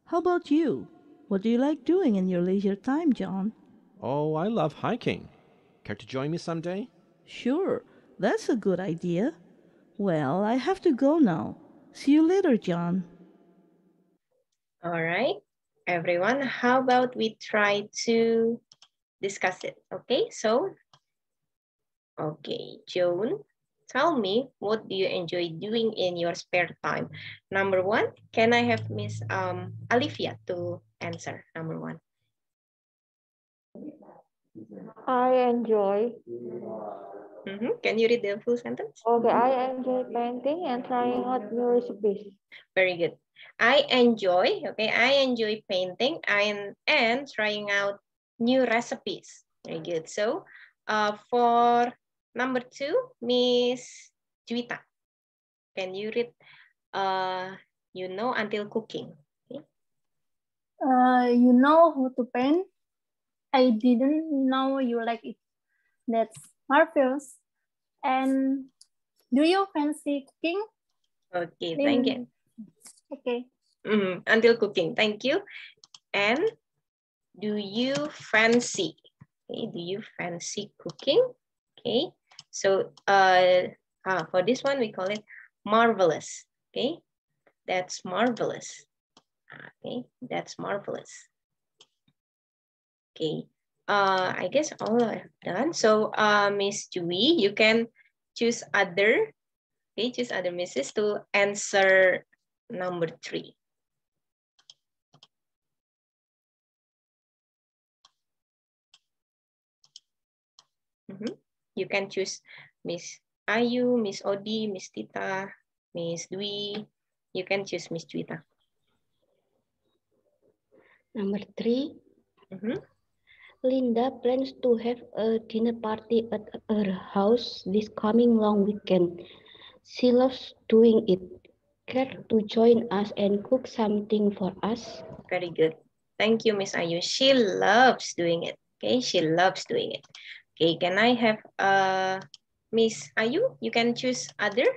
How about you? What do you like doing in your leisure time, John? Oh, I love hiking. Care to join me someday? Sure, that's a good idea. Well, I have to go now. See you later, John. All right, everyone, how about we try to discuss it. Okay, so, okay, Joan, tell me what do you enjoy doing in your spare time? Number one, can I have Miss um, Olivia to answer number one? I enjoy. Mm -hmm. Can you read the full sentence? Okay, I enjoy painting and trying out new recipes. Very good. I enjoy, okay, I enjoy painting and, and trying out new recipes. Very good. So uh, for number two, Miss Juita, can you read, uh, you know, until cooking? Okay. Uh, you know how to paint? I didn't know you like it. That's marvelous. And do you fancy cooking? Okay, thank you. Okay. Mm, until cooking, thank you. And do you fancy? Okay, do you fancy cooking? Okay, so uh, ah, for this one, we call it marvelous. Okay, that's marvelous. Okay, that's marvelous. Okay, uh, I guess all I've done. So uh, Miss Dewey, you can choose other, okay, choose other misses to answer number three. Mm -hmm. You can choose Miss Ayu, Miss Odi, Miss Tita, Miss Dwi. You can choose Miss Juita. Number three. Mm -hmm. Linda plans to have a dinner party at her house this coming long weekend. She loves doing it. Care to join us and cook something for us? Very good. Thank you, Miss Ayu. She loves doing it. Okay, she loves doing it. Okay, can I have uh, Miss Ayu? You can choose other.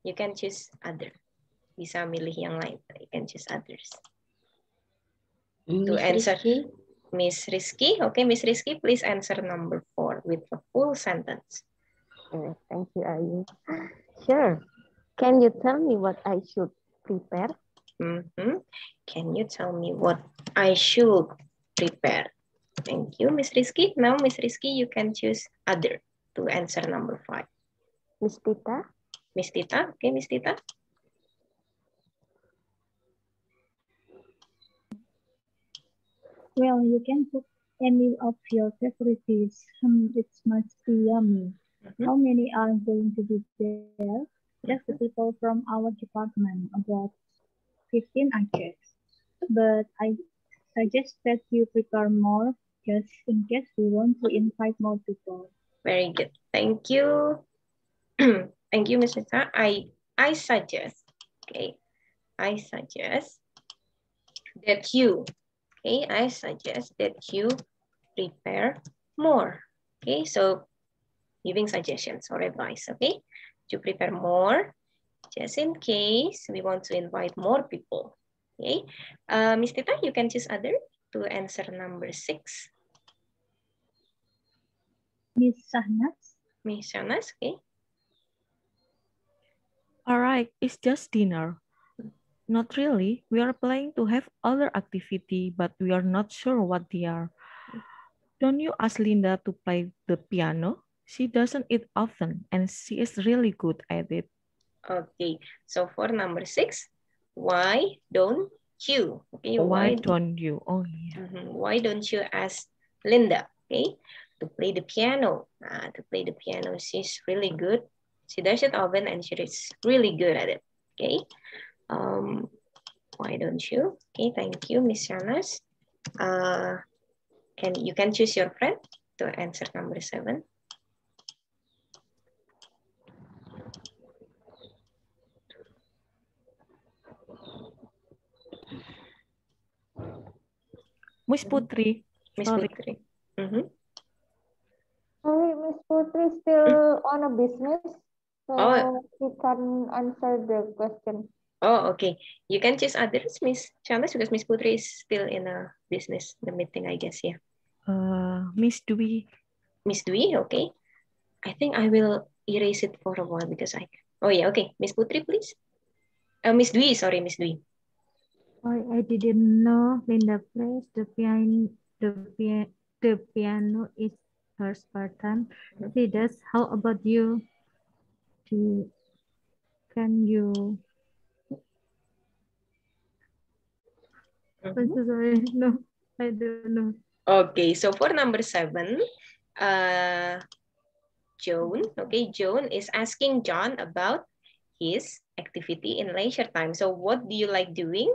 You can choose other. Bisa milih yang lain. You can choose others. Miss to answer. Rizky? Miss Rizky. Okay, Miss Rizky, please answer number four with a full sentence. Okay, thank you, Ayu. Sure. Can you tell me what I should prepare? Mm -hmm. Can you tell me what I should prepare? Thank you, Miss Rizky. Now, Miss Rizky, you can choose other to answer number five. Miss Tita? Miss Tita. Okay, Miss Tita. Well, you can cook any of your favorite dishes. Hmm, it must be yummy. Mm -hmm. How many are going to be there? Just the people from our department, about 15 I guess. But I suggest that you prepare more just in case we want to invite more people. Very good. Thank you. Thank you, Mrs. Ta. I, I suggest, okay, I suggest that you Okay, I suggest that you prepare more. Okay, so giving suggestions or advice, okay? To prepare more, just in case we want to invite more people. Okay, uh, Ms. Tita, you can choose other to answer number six. Miss Shanas, okay. All right, it's just dinner. Not really. We are planning to have other activity, but we are not sure what they are. Don't you ask Linda to play the piano? She doesn't it often, and she is really good at it. Okay, so for number six, why don't you? Okay, why, why don't you? Oh yeah. Mm -hmm. Why don't you ask Linda? Okay, to play the piano. Ah, to play the piano, she's really good. She does it often, and she is really good at it. Okay. Um, why don't you? Okay, thank you, Miss Shanas. Uh, can you can choose your friend to answer number seven. Miss Putri. Miss Putri. Mm -hmm. Sorry, Putri still on a business, so oh. we can answer the question. Oh, okay. You can choose others, Miss Shanas, because Miss Putri is still in a business, the meeting, I guess, yeah. Uh, Miss Dwi. Miss Dwi, okay. I think I will erase it for a while because I, oh yeah, okay. Miss Putri, please. Uh, Miss Dwi, sorry, Miss Dwi. I, I didn't know Linda plays the piano, the, the piano is her spare time. Does. How about you? Do can you? I'm so sorry. No, I don't know. Okay, so for number seven, uh, Joan, okay, Joan is asking John about his activity in leisure time. So what do you like doing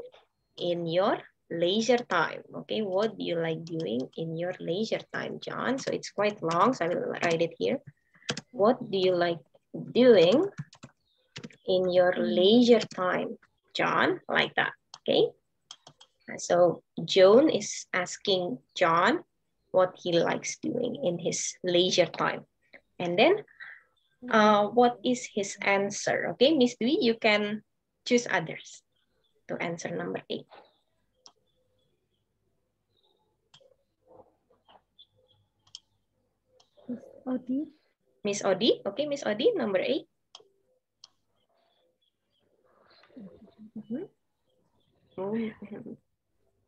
in your leisure time? Okay, what do you like doing in your leisure time, John? So it's quite long, so I will write it here. What do you like doing in your leisure time, John? Like that, okay? So Joan is asking John what he likes doing in his leisure time. And then uh, what is his answer? Okay, Miss Dwi, you can choose others to answer number eight. Odi. Miss Odi, okay, Miss Odi, number eight. Mm -hmm. oh,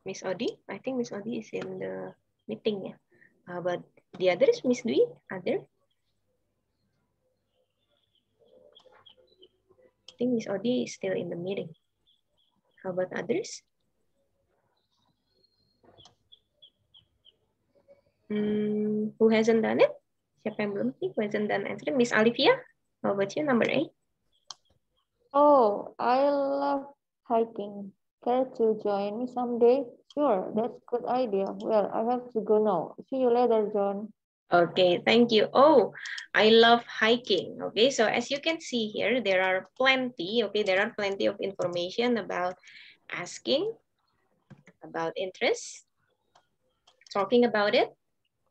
Miss Odi, I think Miss Odi is in the meeting, yeah. Uh, but the others, Miss Dwi, other? I think Miss Odi is still in the meeting. How about others? Hmm, who hasn't done it? Siapa yang belum sih? Hasn't done answering? Miss Olivia, how about you? Number eight. Oh, I love hiking. Care to join me someday? Sure, that's good idea. Well, I have to go now. See you later, John. Okay, thank you. Oh, I love hiking. Okay, so as you can see here, there are plenty, okay, there are plenty of information about asking, about interest, talking about it,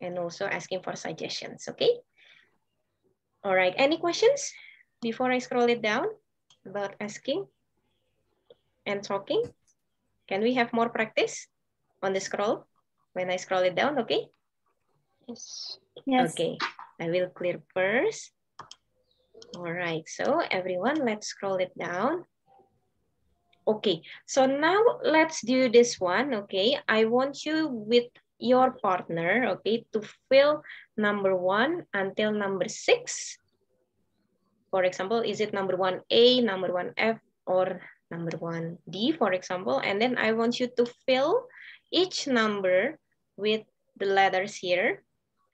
and also asking for suggestions, okay? All right, any questions before I scroll it down about asking and talking? Can we have more practice on the scroll when I scroll it down, okay? Yes. Yes. Okay, I will clear first. All right, so everyone, let's scroll it down. Okay, so now let's do this one, okay? I want you with your partner, okay, to fill number one until number six. For example, is it number one A, number one F, or number one D, for example? And then I want you to fill each number with the letters here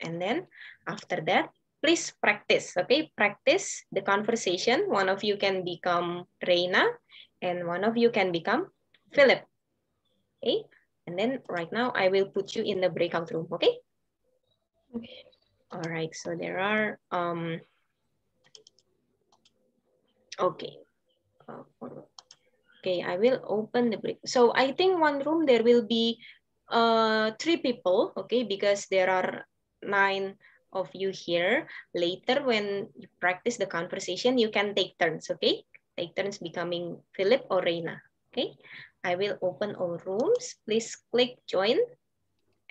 and then after that, please practice, okay? Practice the conversation. One of you can become Reina and one of you can become Philip, okay? And then right now I will put you in the breakout room, okay? Okay. All right, so there are, um, okay. Okay, I will open the break. So I think one room there will be uh, three people, okay, because there are nine of you here. Later, when you practice the conversation, you can take turns, okay? Take turns becoming Philip or Reina, okay? I will open all rooms. Please click join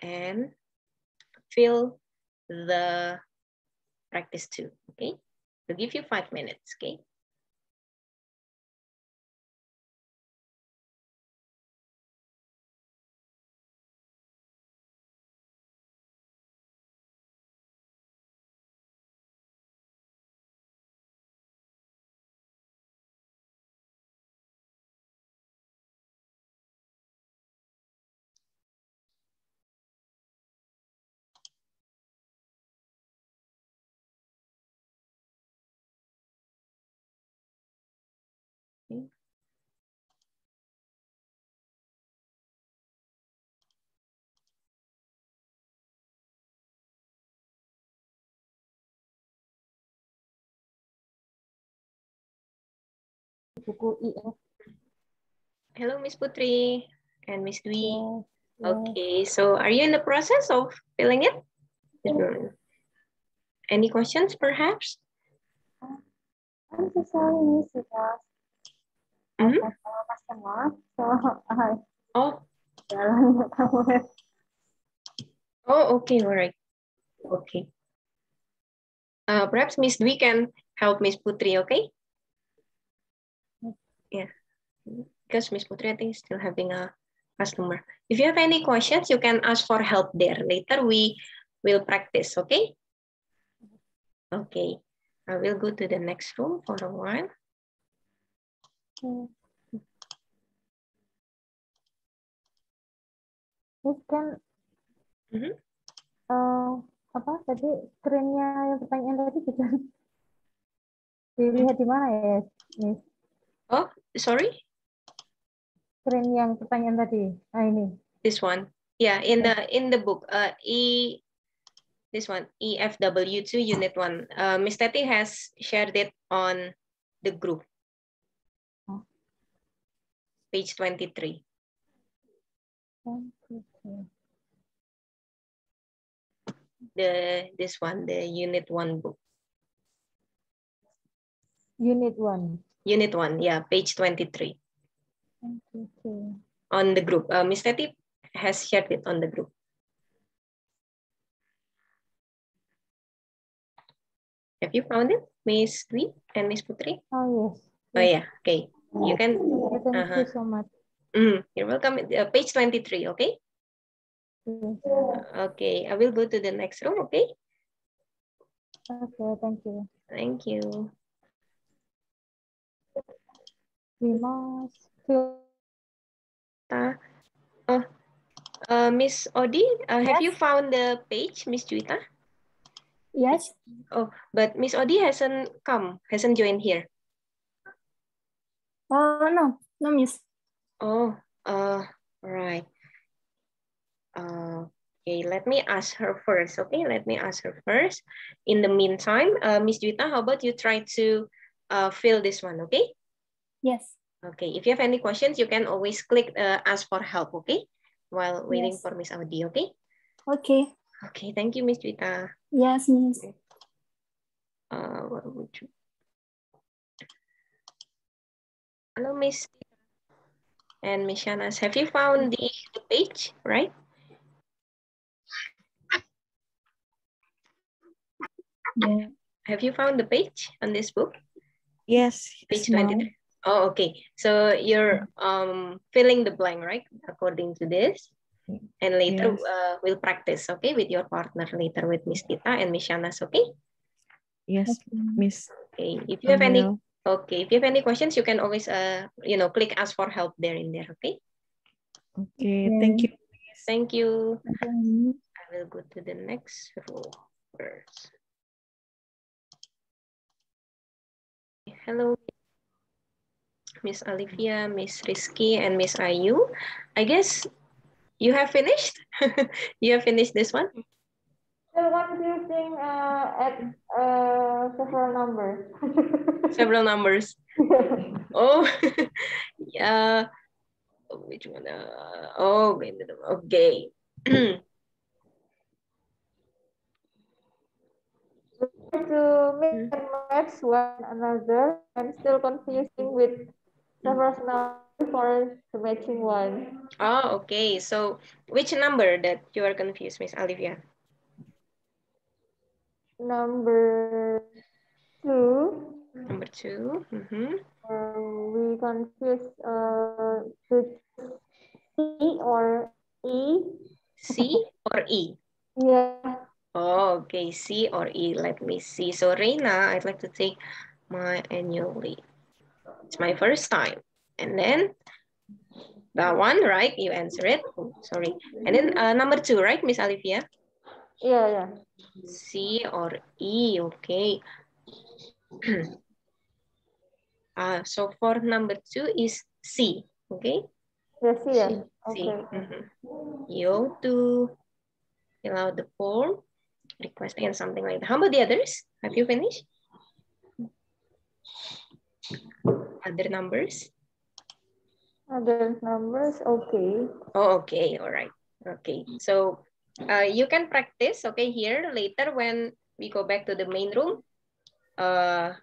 and fill the practice two, okay? We'll give you five minutes, okay? Buku IF. Hello, Miss Putri and Miss Dwi. Yeah, yeah. Okay, so are you in the process of filling it? Yeah. Any questions, perhaps? I'm so sorry, Miss, mm -hmm. So I oh. Oh, okay, all right. Okay. Uh, perhaps Miss Dwi can help Miss Putri, okay? Yeah, because Miss Putri, I think, is still having a customer. If you have any questions, you can ask for help there. Later we will practice, okay? Okay, I will go to the next room for a while. Miss kan Mhm. eh, apa tadi screennya yang pertanyaan tadi bisa dilihat di mana ya, Miss? Oh, sorry, Screen yang pertanyaan tadi. Nah ini. this one. Yeah, in the in the book, uh, E, this one, E EFW2 Unit 1. Uh, Miss Teti has shared it on the group. Page 23. The this one, the Unit 1 book. Unit 1. Unit 1, yeah, page 23 Okay. on the group. Uh, Teti has shared it on the group. Have you found it, Miss Dwi and Miss Putri? Oh yes. Oh yeah, okay. You can. Thank uh-huh. you so much. Mm, you're welcome. Uh, page 23, okay? Okay, I will go to the next room, okay? Okay, thank you. Thank you. Uh, oh, uh, Miss Odi, uh, have you found the page, Miss Juita? Yes. Oh, but Miss Odi hasn't come, hasn't joined here. Oh no, no miss. Oh, uh, right. Uh, okay, let me ask her first. Okay, let me ask her first. In the meantime, uh, Miss Juita, how about you try to uh, fill this one, okay? Yes. Okay, if you have any questions, you can always click uh, ask for help, okay? While waiting Yes. for Miss Odi, okay? Okay. Okay, thank you, Miss Juita. Yes, miss. Uh, what would you? Hello, Miss and Miss Shanas. Have you found the, the page, right? Yeah. Have you found the page on this book? Yes. Page Yes, 23. Oh, okay. So you're um filling the blank, right? According to this. And later Yes. uh, we'll practice, okay, with your partner later with Miss Tita and Miss Shanas, okay? Yes, Miss. Okay. If you have any okay, if you have any questions, you can always uh you know click ask for help there in there, okay? Okay, thank you. Thank you. Okay. I will go to the next row first. Hello, Miss Olivia, Miss Rizky, and Miss Ayu. I guess you have finished? you have finished this one? Still confusing uh, at uh, several numbers. Several numbers. Oh, yeah. Which one? Uh, oh, okay. okay. to mix and match one another and still confusing with several numbers for the matching one. oh, okay. So which number that you are confused, Miss Olivia? Number two, Number two. mhm. uh, we confuse uh, to C or E. C or E? Yeah. Oh, okay. C or E. Let me see. So Reina, I'd like to take my annual leave. It's my first time. And then that one, right? You answer it. Oh, sorry. And then uh, number two, right, Miss Olivia? Yeah, yeah. C or E. Okay. uh, so for number two is C. Okay. Yes, yeah. C. Okay. Mhm. You to fill out the form, requesting and something like that. How about the others? Have you finished? Other numbers? Other numbers, okay. Oh, okay. All right. Okay. So uh, you can practice, okay, here later when we go back to the main room. Uh,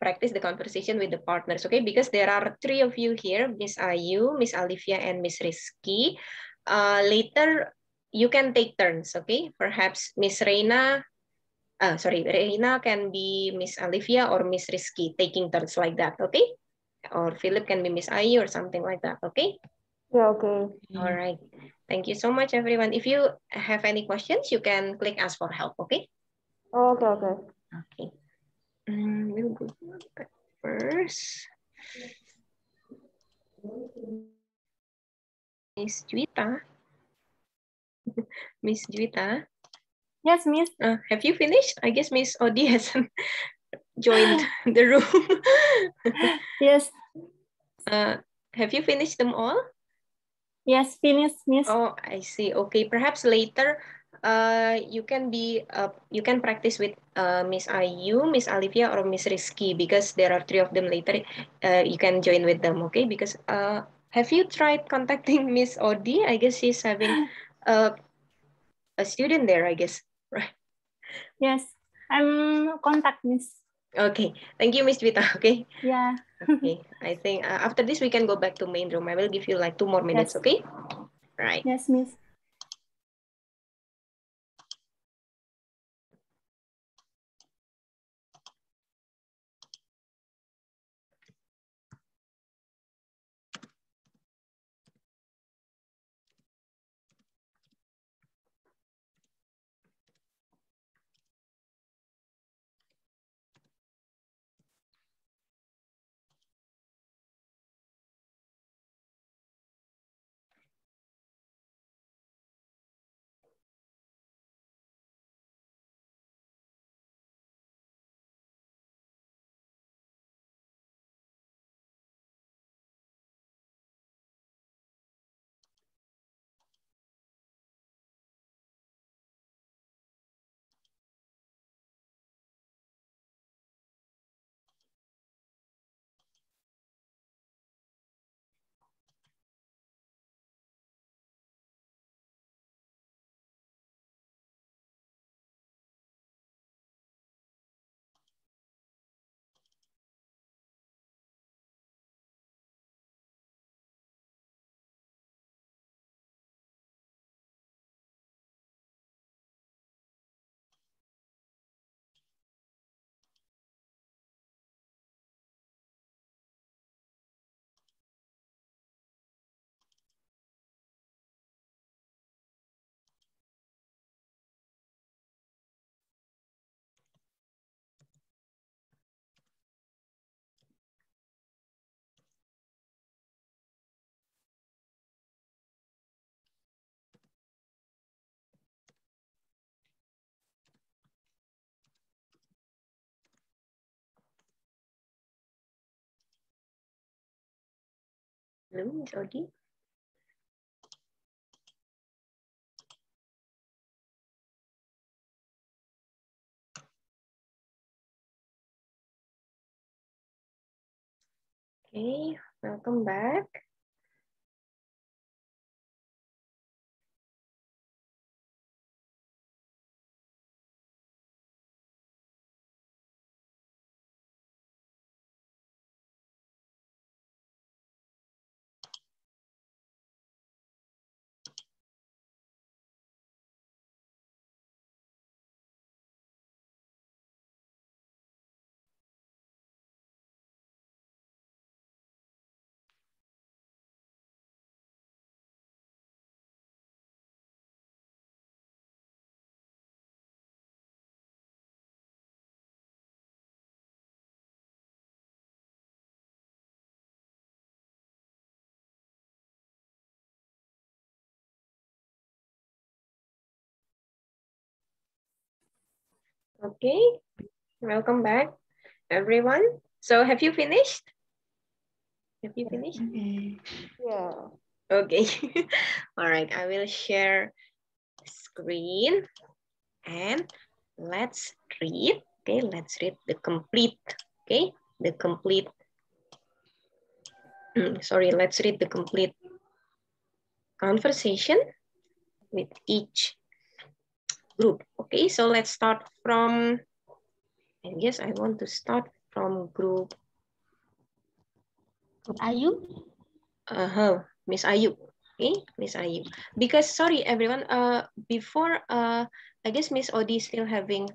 practice the conversation with the partners, okay? Because there are three of you here, Miss Ayu, Miss Olivia, and Miss Rizky. Uh, later, you can take turns, okay? Perhaps Miss Reina, uh, sorry, Reina can be Miss Olivia or Miss Rizky, taking turns like that, okay? Or Philip can be Miss Ayu or something like that, okay? Yeah, okay. All right. Thank you so much, everyone. If you have any questions, you can click ask for help, okay? Oh, okay, okay. Okay. Um, we'll go back first. Miss Juita. Miss Juita. Yes, Miss. Uh, have you finished? I guess Miss Odi hasn't joined the room. yes. Uh, have you finished them all? Yes, finished, Miss. Oh, I see. Okay, perhaps later uh, you can be uh, you can practice with uh, Miss Ayu, Miss Olivia, or Miss Rizky because there are three of them later. Uh, you can join with them, okay? Because uh, have you tried contacting Miss Odi? I guess she's having uh, a student there. I guess, right? Yes, I'm contact Miss. Okay, thank you, Miss Vita. Okay. Yeah. okay, I think uh, after this we can go back to main room. I will give you like two more minutes. Yes. Okay. Right. Yes, Miss. Hello, Odi. Okay, welcome back. Okay, welcome back, everyone. So have you finished? Have you finished? Yeah. Okay. All right, I will share screen and let's read. Okay, let's read the complete. Okay, the complete. Sorry, let's read the complete conversation with each group. Okay, so let's start from, I guess I want to start from group. Group Ayu? Uh-huh, Miss Ayu. Okay, Miss Ayu. Because, sorry everyone, uh, before, uh, I guess Miss Odi still having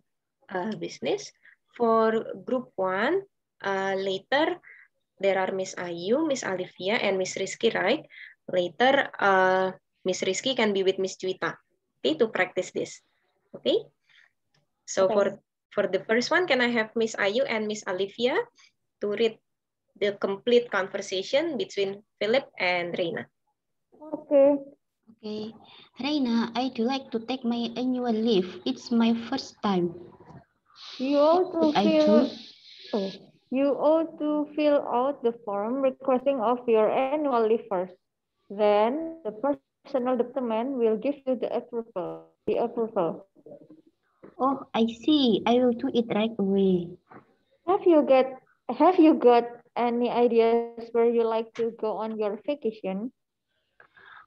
uh, business. For group one, uh, later, there are Miss Ayu, Miss Olivia, and Miss Rizky, right? later uh, Miss Rizky can be with Miss Juita, okay, to practice this, okay? So Okay. for, for the first one, can I have Miss Ayu and Miss Olivia to read the complete conversation between Philip and Reina? Okay. Okay. Reina, I'd like to take my annual leave. It's my first time. You also Could I do? oh, you ought to fill out the form requesting of your annual leave first. Then the personal department will give you the approval. The approval. Oh, I see. I will do it right away. Have you get have you got any ideas where you like to go on your vacation?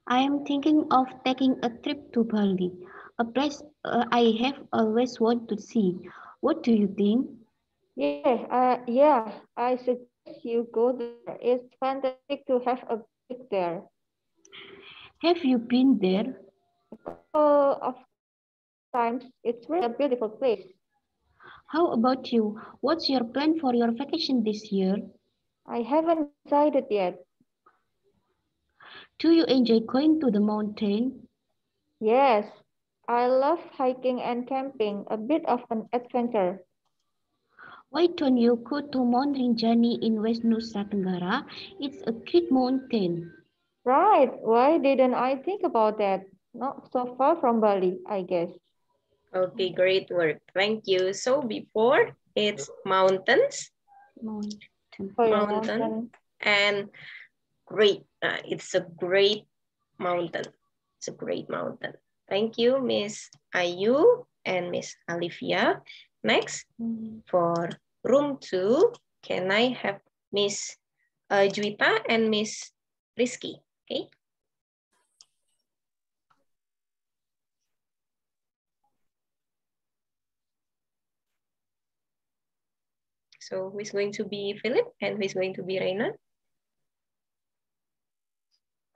I am thinking of taking a trip to Bali, a place uh, I have always wanted to see. What do you think? Yeah, uh, yeah. I suggest you go there. It's fantastic to have a break there. Have you been there? Uh, of times, it's really a beautiful place. How about you? What's your plan for your vacation this year? I haven't decided yet. Do you enjoy going to the mountain? Yes, I love hiking and camping, a bit of an adventure. Why don't you go to Mount Rinjani in West Nusa Tenggara? It's a great mountain. Right, why didn't I think about that? Not so far from Bali, I guess. Okay, great work. Thank you. So before it's mountains, Mountain. Mountain, mountain. and great. Uh, it's a great mountain. It's a great mountain. Thank you, Miss Ayu and Miss Olivia. Next, for room two, can I have Miss uh, Juita and Miss Rizky? Okay. So who is going to be Philip and who is going to be Reina?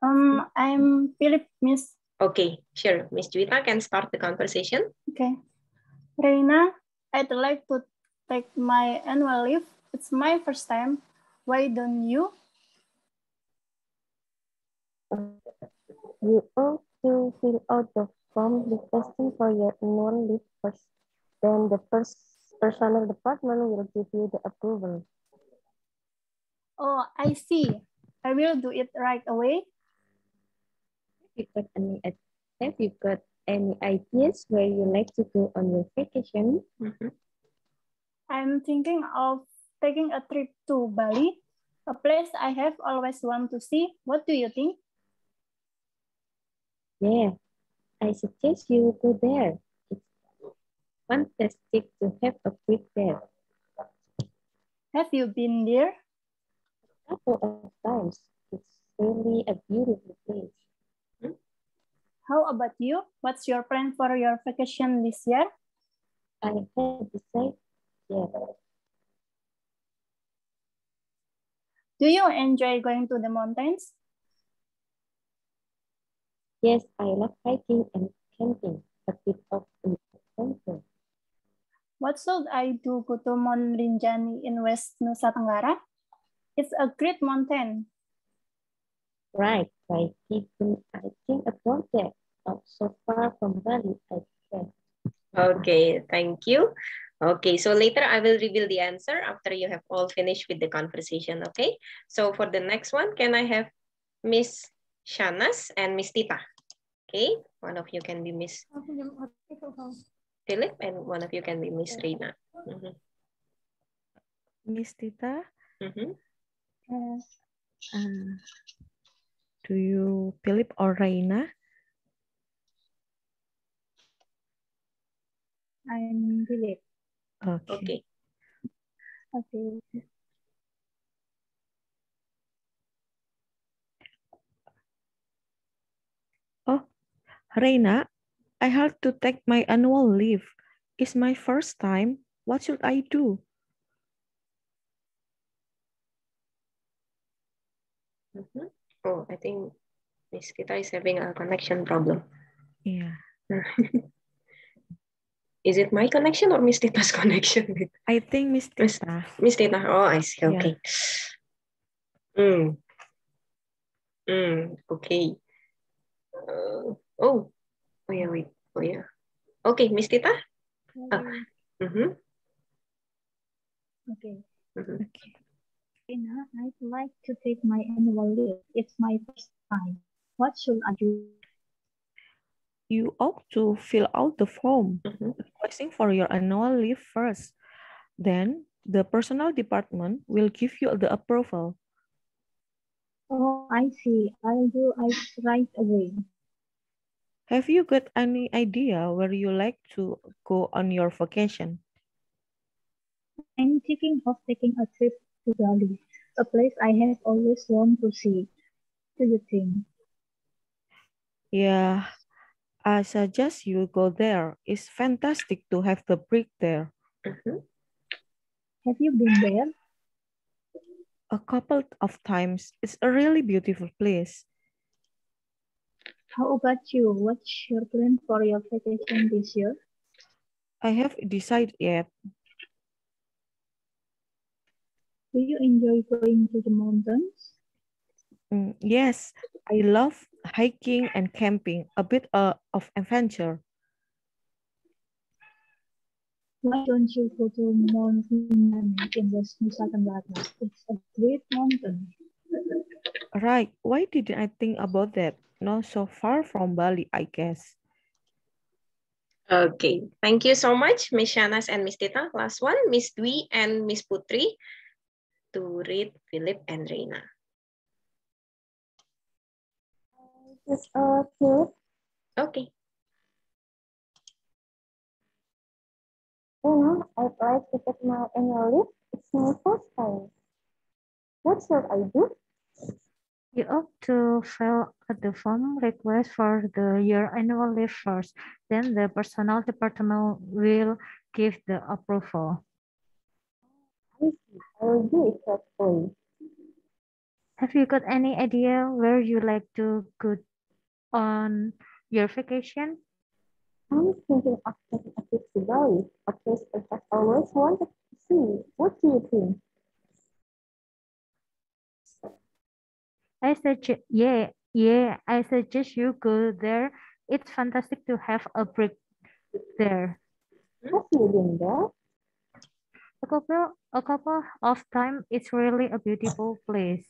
Um, I'm Philip, Miss. Okay, sure. Miss Juita can start the conversation. Okay. Reina, I'd like to take my annual leave. It's my first time. Why don't you? You ought to fill out the form requesting for your annual leave first. Then the first personal department will give you the approval. Oh, I see. I will do it right away. Have you got any, have you got any ideas where you like to go on your vacation? Mm-hmm. I'm thinking of taking a trip to Bali, a place I have always wanted to see. What do you think? Yeah, I suggest you go there. Fantastic to have a break there. Have you been there? A couple of times. It's really a beautiful place. Hmm? How about you? What's your plan for your vacation this year? I have decided yet. Do you enjoy going to the mountains? Yes, I love hiking and camping, a bit of adventure. What should I do go to Mount Rinjani in West Nusa Tenggara? It's a great mountain. Right, why didn't I think about that? Not so far from Bali, I guess. Okay, thank you. Okay, so later I will reveal the answer after you have all finished with the conversation, okay? So for the next one, can I have Miss Shanas and Miss Tita? Okay, one of you can be Miss Philip and one of you can be Miss Reina. Mhm, Miss Tita, mhm. uh, do you Philip or Reina? I'm Philip. Okay. Okay. Okay. Oh, Reina, I have to take my annual leave. It's my first time. What should I do? Mhm. Oh, I think Miss Tita is having a connection problem. Yeah. Is it my connection or Miss Tita's connection? I think Miss Tita. Miss Tita. Oh, I see. Yeah. Okay. Hmm. Mm, okay. Uh, oh, oh yeah, wait. Oh yeah. Okay, Miss Tita. Oh. Mm-hmm. Okay. Mm-hmm. Ina, I'd like to take my annual leave. It's my first time. What should I do? You ought to fill out the form requesting for your annual leave first. Then the personal department will give you the approval. Oh, I see. I'll do it right away. Have you got any idea where you like to go on your vacation? I'm thinking of taking a trip to Bali, a place I have always wanted to see. What do you think? Yeah, I suggest you go there. It's fantastic to have the break there. Have you been there? A couple of times. It's a really beautiful place. How about you? What's your plan for your vacation this year? I have decided yet. Do you enjoy going to the mountains? Mm, yes, I love hiking and camping, a bit uh, of adventure. Why don't you go to Mount Rinjani in West Nusa Tenggara? It's a great mountain. Right, why didn't I think about that? Not so far from Bali, I guess. Okay, thank you so much, Miss Shanas and Miss Tita. Last one, Miss Dwi and Miss Putri to read Philip and Reina. Just uh, cute. Okay. You know, I'd like to take my annual leave. It's my first time. What should I do? You ought to fill out the form request for the year annual leave first. Then the personnel department will give the approval. I will do. Have you got any idea where you like to go on your vacation? I'm thinking of taking a trip to Bali, a place I always wanted to see. What do you think? I suggest, yeah, yeah, I suggest you go there. It's fantastic to have a break there. Have you been? A couple, a couple of times, it's really a beautiful place.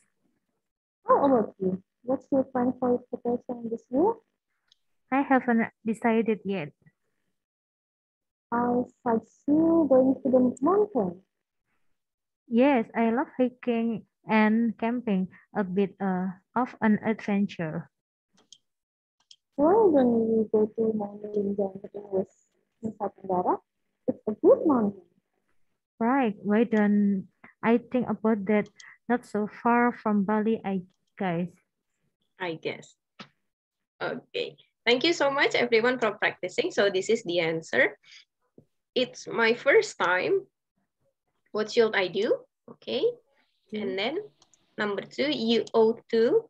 How about you? What's your plan for vacation this year? I haven't decided yet. I suggest you going to the mountain. Yes, I love hiking and camping, a bit uh, of an adventure. Why don't you go to Mount Rinjani in West Nusa Tenggara? It's a good mountain. Right, why don't I think about that? Not so far from Bali, I guess. I guess. Okay. Thank you so much everyone for practicing. So this is the answer. It's my first time. What should I do? Okay. And then number two, you ought to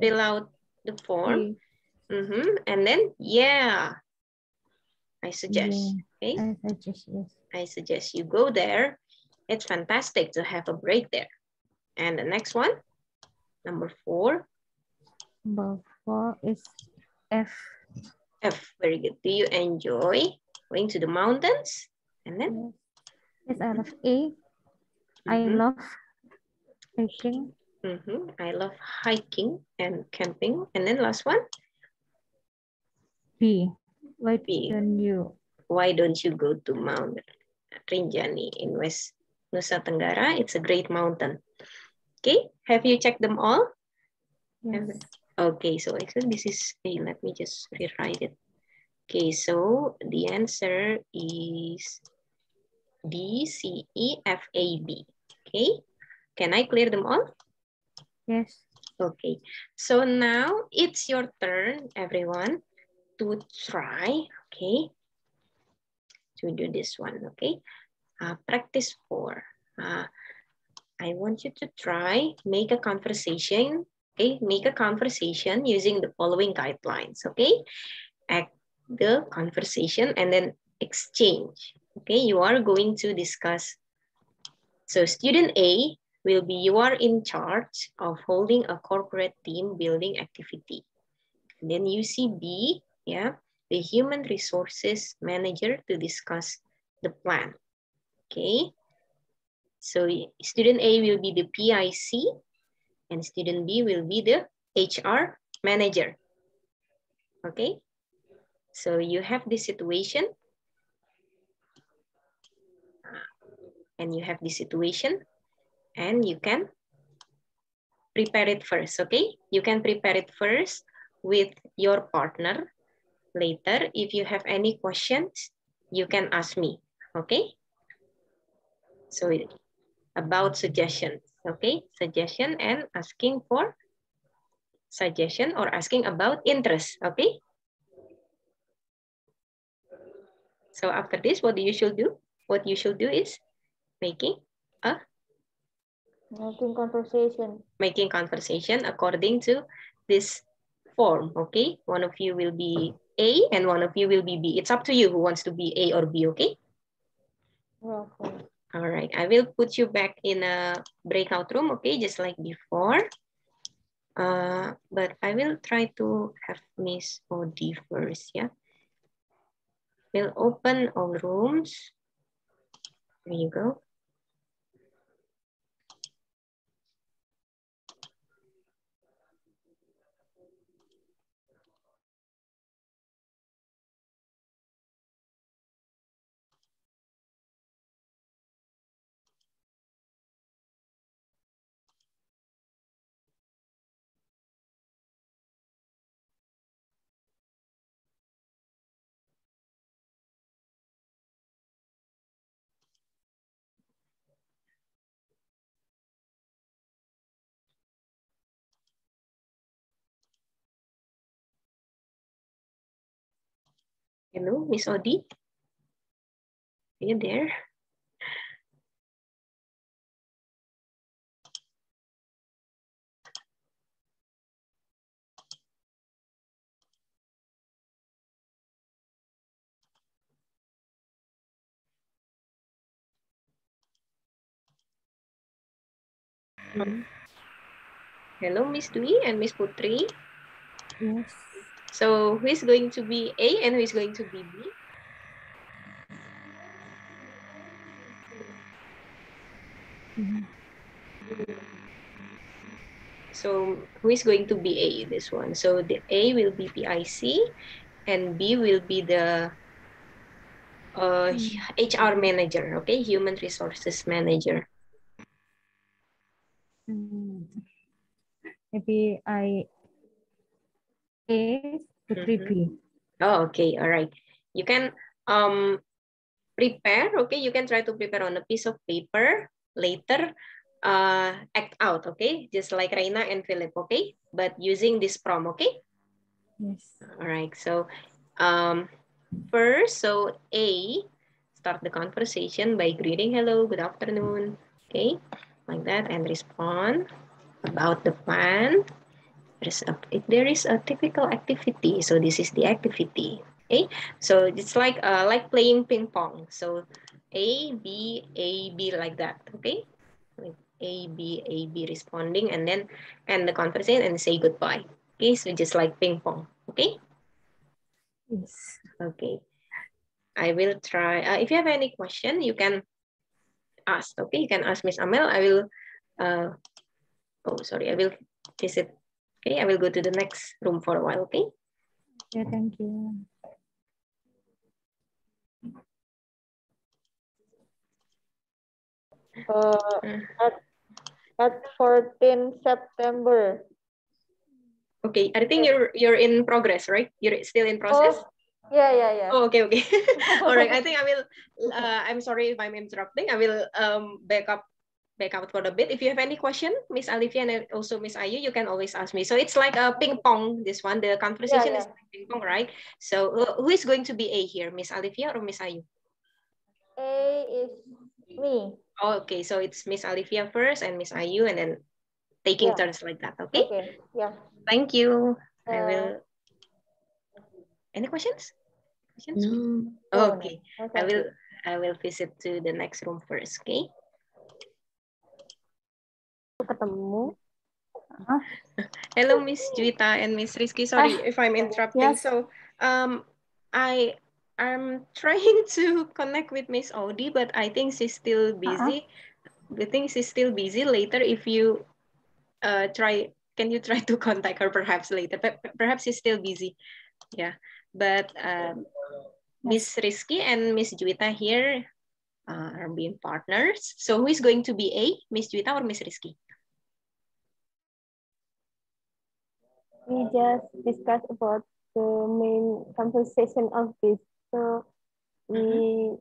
fill out the form. Mm -hmm. And then, yeah, I suggest. Okay. I suggest, yes. I suggest you go there. It's fantastic to have a break there. And the next one, number four. Number four is F. F, very good. Do you enjoy going to the mountains? And then? Yes, I love A. I Mhm. love hiking. Mhm. I love hiking and camping. And then last one? B. Why B. don't you? Why don't you go to Mount Rinjani in West Nusa Tenggara? It's a great mountain. Okay, have you checked them all? Yes. Okay, so actually this is, hey, let me just rewrite it. Okay, so the answer is D, C, E, F, A, B. Okay, can I clear them all? Yes. Okay, so now it's your turn, everyone, to try, okay, to do this one, okay? Uh, practice four. Uh, I want you to try, make a conversation, okay? Make a conversation using the following guidelines, okay? Act the conversation and then exchange, okay? You are going to discuss. So student A will be you are in charge of holding a corporate team building activity. And then you see B, yeah, the human resources manager to discuss the plan. Okay. So student A will be the PIC and student B will be the HR manager. Okay. So you have this situation and you have this situation and you can prepare it first, okay? You can prepare it first with your partner. Later, if you have any questions, you can ask me, okay? So about suggestions, okay? Suggestion and asking for suggestion or asking about interest, okay? So after this, what you should do? What you should do is making a making conversation. Making conversation according to this form, okay? One of you will be A and one of you will be B. It's up to you who wants to be A or B, okay? Okay. All right, I will put you back in a breakout room, okay? Just like before. Uh, but I will try to have Miss Odi first, yeah? We'll open all rooms. There you go. Hello, Miss Odi? Are you there? Mm. Hello, Miss Dwi and Miss Putri. Yes. So who is going to be A and who is going to be B? So who is going to be A in this one? So the A will be PIC and B will be the uh, HR manager, okay? Human resources manager. Hmm. Maybe I to Mhm. 3B. Oh, okay, all right. You can um prepare, okay? You can try to prepare on a piece of paper later uh act out, okay? Just like Reina and Philip, okay? But using this prom, okay? Yes. All right. So um first, so A, start the conversation by greeting hello, good afternoon. Okay, like that, and respond about the plan. If there is a typical activity, so this is the activity. Okay, so it's like uh, like playing ping pong. So A B A B like that. Okay, like A B A B responding, and then end the conversation and say goodbye. Okay, so just like ping pong. Okay. Yes. Okay. I will try. Uh, if you have any question, you can ask. Okay, you can ask Miss Amel. I will. Uh, oh, sorry. I will visit. Okay, I will go to the next room for a while. Okay. Yeah, thank you. Uh, at, at 14 September. Okay. I think you're you're in progress, right? You're still in process. Oh, yeah, yeah, yeah. Oh, okay, okay. All right. I think I will. Uh, I'm sorry if I'm interrupting. I will um back up back out for a bit. If you have any question, Miss Olivia and also Miss Ayu, you can always ask me. So it's like a ping pong. This one, the conversation Yeah, is like ping pong, right? So uh, who is going to be A here, Miss Olivia or Miss Ayu? A is me. Oh, okay, so it's Miss Olivia first and Miss Ayu, and then taking Yeah. turns like that. Okay. Okay, yeah. Thank you. I Uh, will. Any questions? Questions? No. No, no. Okay. I will. I will visit to the next room first. Okay. Ketemu. Hello, Miss Juita and Miss Rizky. Sorry Ah, if I'm interrupting. yes. So, um, I am trying to connect with Miss Odi, but I think she's still busy. I think she's still busy. Later, if you uh try, can you try to contact her perhaps later? But perhaps she's still busy. Yeah, but um, Miss Rizky and Miss Juita here uh, are being partners. So who is going to be A, Miss Juita or Miss Rizky? We just discussed about the main conversation of this. So we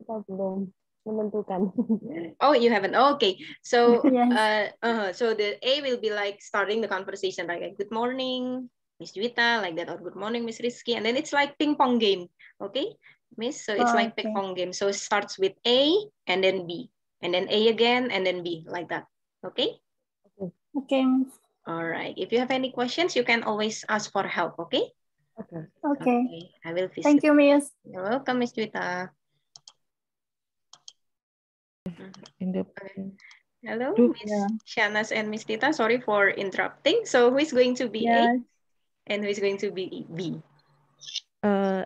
kita belum menentukan. Oh, you haven't. Oh, okay. So, Yes. uh, uh, so the A will be like starting the conversation, like, like, good morning, Miss Juwita, like that, or good morning, Miss Rizky, and then it's like ping pong game. Okay, Miss. So it's Oh, like ping pong game. So it starts with A and then B, and then A again and then B, like that. Okay. Okay, Miss. All right. If you have any questions, you can always ask for help. Okay. Okay. Okay. I will visit. Thank you, Miss. You're welcome, Miss Juwita. In the Hello, Duh. Miss Shanas and Miss Tita. Sorry for interrupting. So who is going to be Yes. A and who is going to be B? uh,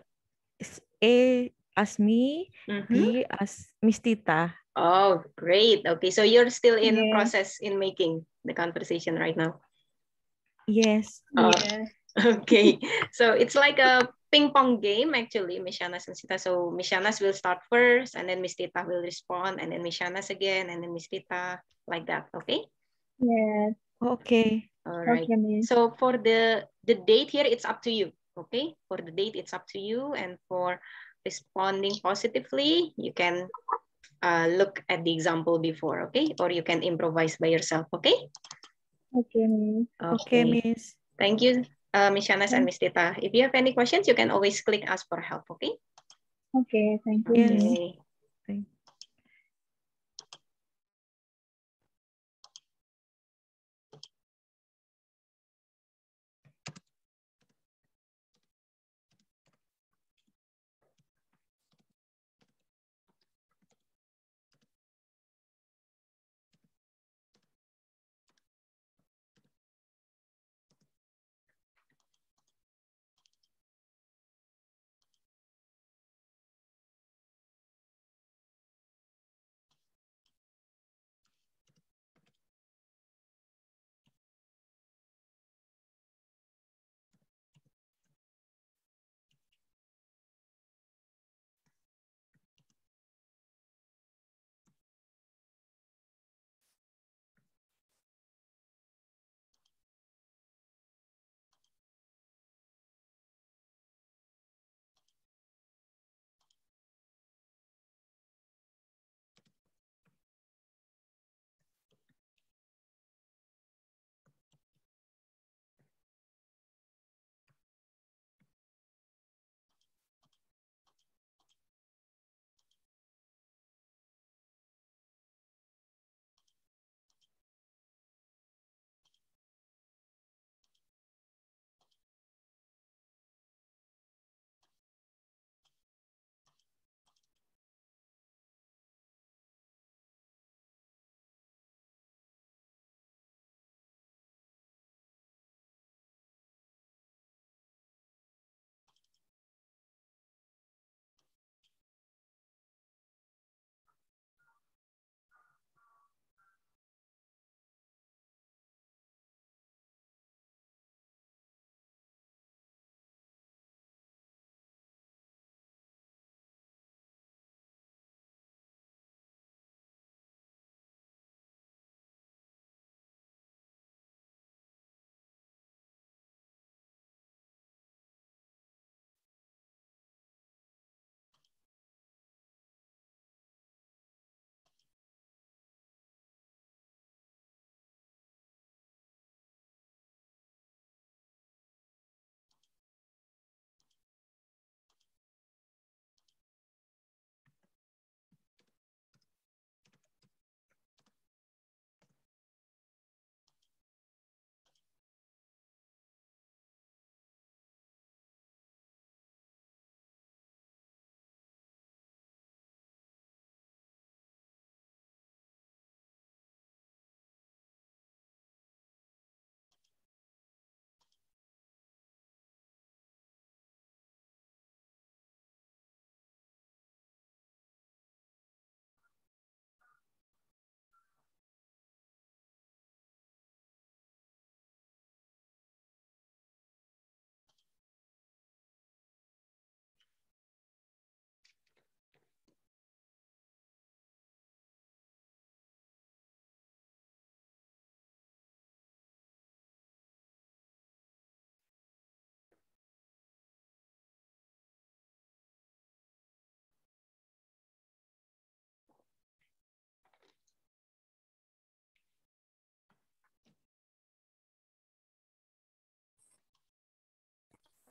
s- A as me, Mhm. B as Miss Tita. Oh, great. Okay, so you're still in Yes. process in making the conversation right now. Yes. Oh, okay. So it's like a ping pong game actually, Miss Shanas and Sita. So Miss Shanas will start first and then Miss Tita will respond and then Miss Shanas again and then Miss Tita like that. Okay. Yes. Okay. All right. Okay, So for the the date here, it's up to you. Okay. For the date, it's up to you, and for responding positively, you can uh, look at the example before. Okay, or you can improvise by yourself. Okay. Okay, Miss. Okay, Miss. Thank you, uh, Miss Shanas and Miss Tita. If you have any questions, you can always click ask for help. Okay. Okay, thank you. Okay.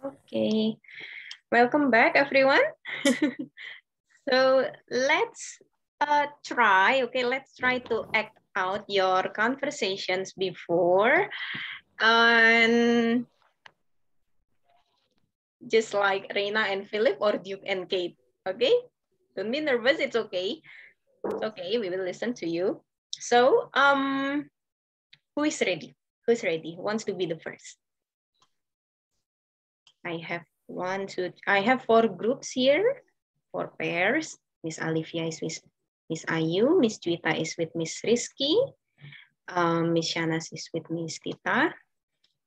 Okay. Welcome back, everyone. so let's uh, try, okay, let's try to act out your conversations before. And just like Reina and Philip or Duke and Kate, okay? Don't be nervous, it's okay. It's okay, we will listen to you. So, um, who is ready? Who's ready? Who wants to be the first? I have one, two, I have four groups here, four pairs. Miss Olivia is with Miss Ayu, Miss Juita is with Miss Rizky, um, Miss Shanas is with Miss Tita,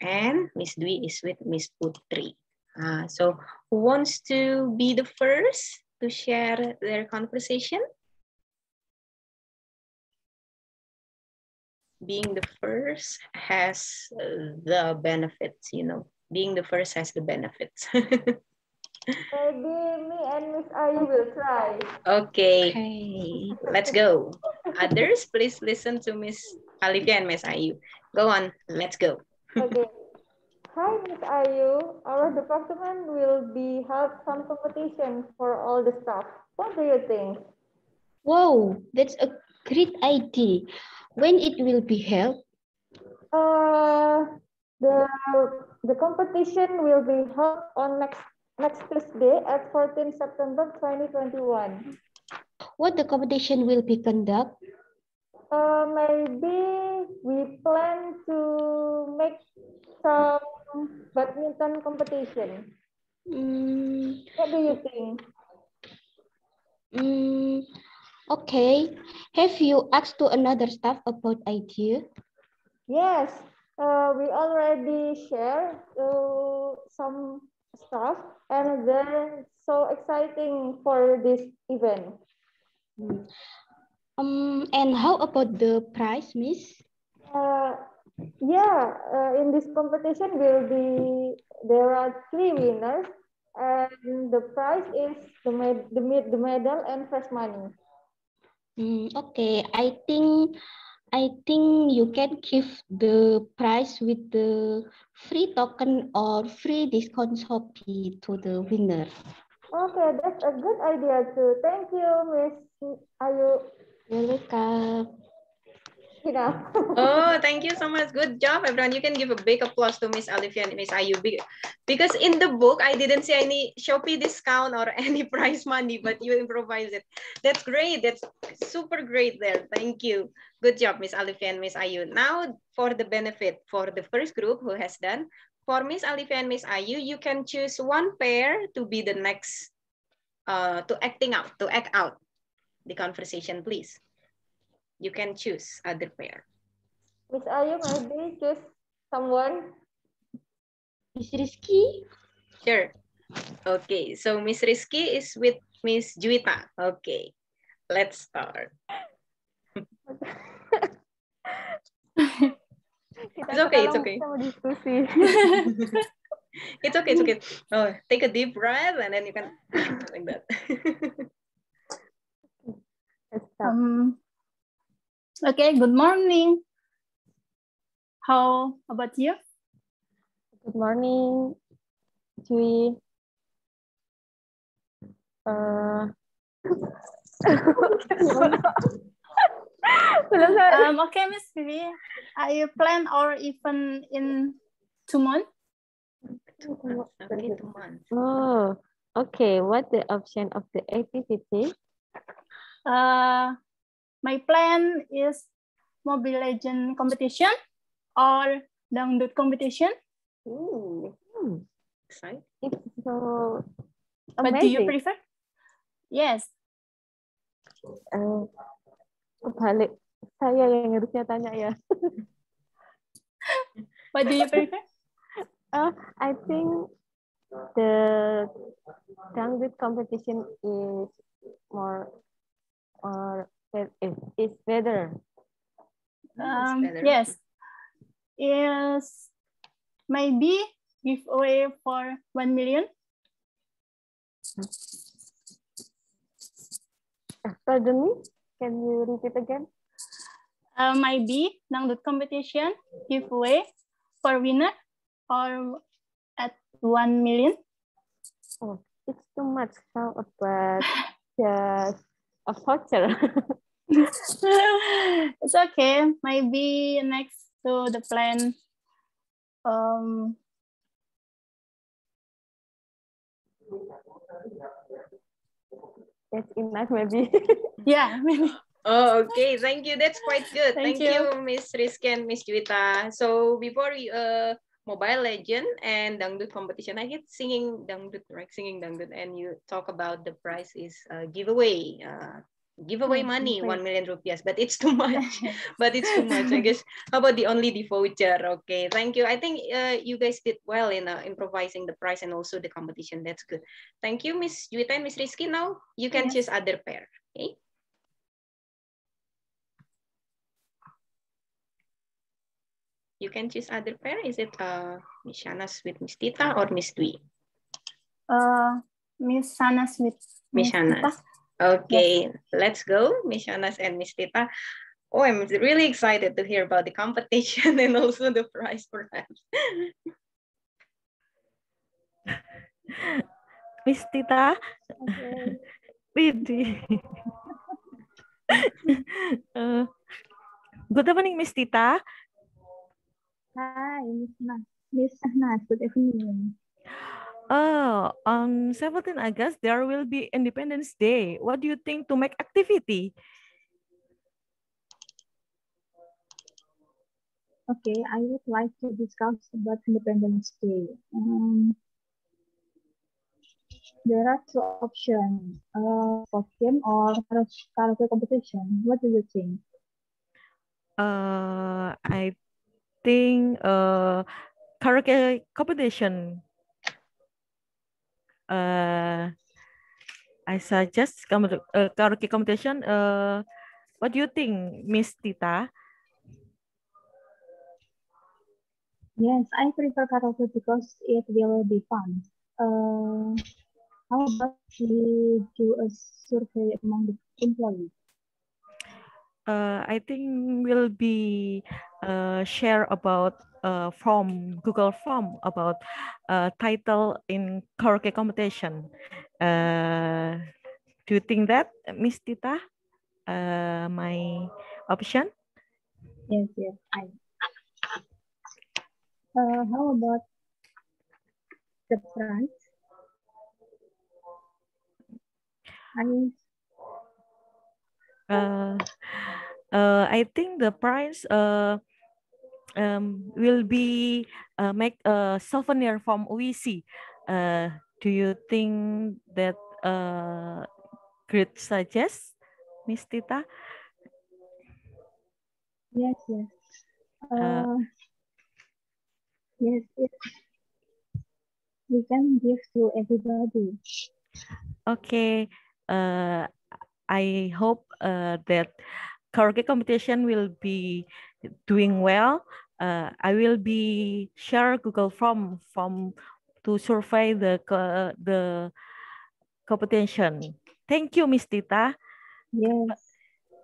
and Miss Dwi is with Miss Putri. Uh, so who wants to be the first to share their conversation? Being the first has the benefits, you know, being the first has the benefits. Maybe me and Miss Ayu will try. okay. let's go. Others, please listen to Miss Olivia and Miss Ayu. Go on, let's go. Okay. Hi, Miss Ayu. Our department will be held some competition for all the staff. What do you think? Wow, that's a great idea. When it will be held? Uh, the the competition will be held on next next Tuesday at 14 September 2021. What the competition will be conduct? Uh, maybe we plan to make some badminton competition. Mm, What do you think? mm, okay. Have you asked to another staff about idea? Yes, uh, we already share to some stuff and they're so exciting for this event. Um, and how about the prize, Miss? Uh, yeah, uh, in this competition will be there are three winners, and the prize is the med the, med the medal and first money. Mm, okay, I think I think you can give the prize with the free token or free discount Shopee to the winner. Okay, that's a good idea too. Thank you, Miss Ayu. You're welcome. Oh, thank you so much. Good job, everyone. You can give a big applause to Miss Olivia and Miss Ayu because in the book I didn't see any Shopee discount or any prize money, but you improvise it. That's great. That's super great there. Thank you. Good job, Miss Olivia and Miss Ayu. Now for the benefit for the first group who has done, for Miss Olivia and Miss Ayu, you can choose one pair to be the next, uh, to acting out, to act out the conversation, please. You can choose other pair. Miss Ayu, maybe choose someone. Miss Rizky? Sure. Okay, so Miss Rizky is with Miss Juita. Okay, let's start. it's okay, it's okay. it's okay, it's okay. Oh, take a deep breath and then you can like that. um, okay, good morning. How about you? Good morning, Jui. Uh, um, okay, Miss Vivi, are you plan or even in two months? Okay, two months. oh, okay. What the option of the activity? Uh, my plan is Mobile Legend competition or dangdut competition. Ooh, Hmm, exciting. it's so What do you prefer? Yes. Eh, kebalik. Saya yang harusnya tanya ya. What do you prefer? Uh, I think the dangdut competition is more or is better. Um, better. yes. Is maybe giveaway for 1 million. Pardon me, can you repeat again? Uh, maybe dangdut competition giveaway for winner or at one million? Oh, it's too much. How about just a voucher? it's okay. Maybe next to the plan. Um, That's enough, maybe. yeah, maybe. Oh, okay. Thank you. That's quite good. Thank Thank, you. you, Miss Rizky and Miss Juwita. So before we uh Mobile Legend and Dangdut competition, I get singing Dangdut, right? Singing Dangdut, and you talk about the prize is uh, giveaway. Uh, giveaway Hmm, money. 1 million rupiahs, but it's too much. but it's too much, I guess. How about the only the voucher? Okay, thank you. I think uh, you guys did well in uh, improvising the price and also the competition. That's good. Thank you, Miss Juwita and Miss Rizky. Now you can Yes. choose other pair. Okay. You can choose other pair. Is it uh, Miss Shanas with Miss Tita or Miss Dwi? Uh, Miss Shanas with Miss Tita. Shanas. Okay, let's go, Miss Shanas and Miss Tita. Oh, I'm really excited to hear about the competition and also the prize perhaps. Miss Tita. Widih. Eh, good evening, Miss Tita. Hi, Miss Nas. Miss Nas, good evening. Oh, on 17 August, there will be Independence Day. What do you think to make activity? Okay, I would like to discuss about Independence Day. Um, there are two options, uh, costume or kara- karaoke competition. What do you think? Uh, I think uh, karaoke competition. Uh, I suggest uh, karaoke competition. Uh, what do you think, Miss Tita? Yes, I prefer karaoke because it will be fun. Uh, how about we do a survey among the employees? uh, I think will be uh, share about uh, from Google Form about uh, title in karaoke competition. Uh, do you think that, Miss Tita? Uh, my option? Yes, yes, I. Uh, how about the price? I Uh, uh, I think the price uh, um, will be uh, make a souvenir from OEC. Uh, do you think that uh, great suggest, Miss Tita? yes, yes. Uh, Uh, yes, it, we can give to everybody. Okay. Uh, I hope uh, that karaoke competition will be doing well. Uh, I will be share Google Form from to survey the co- the competition. Thank you, Miss Tita. Yes,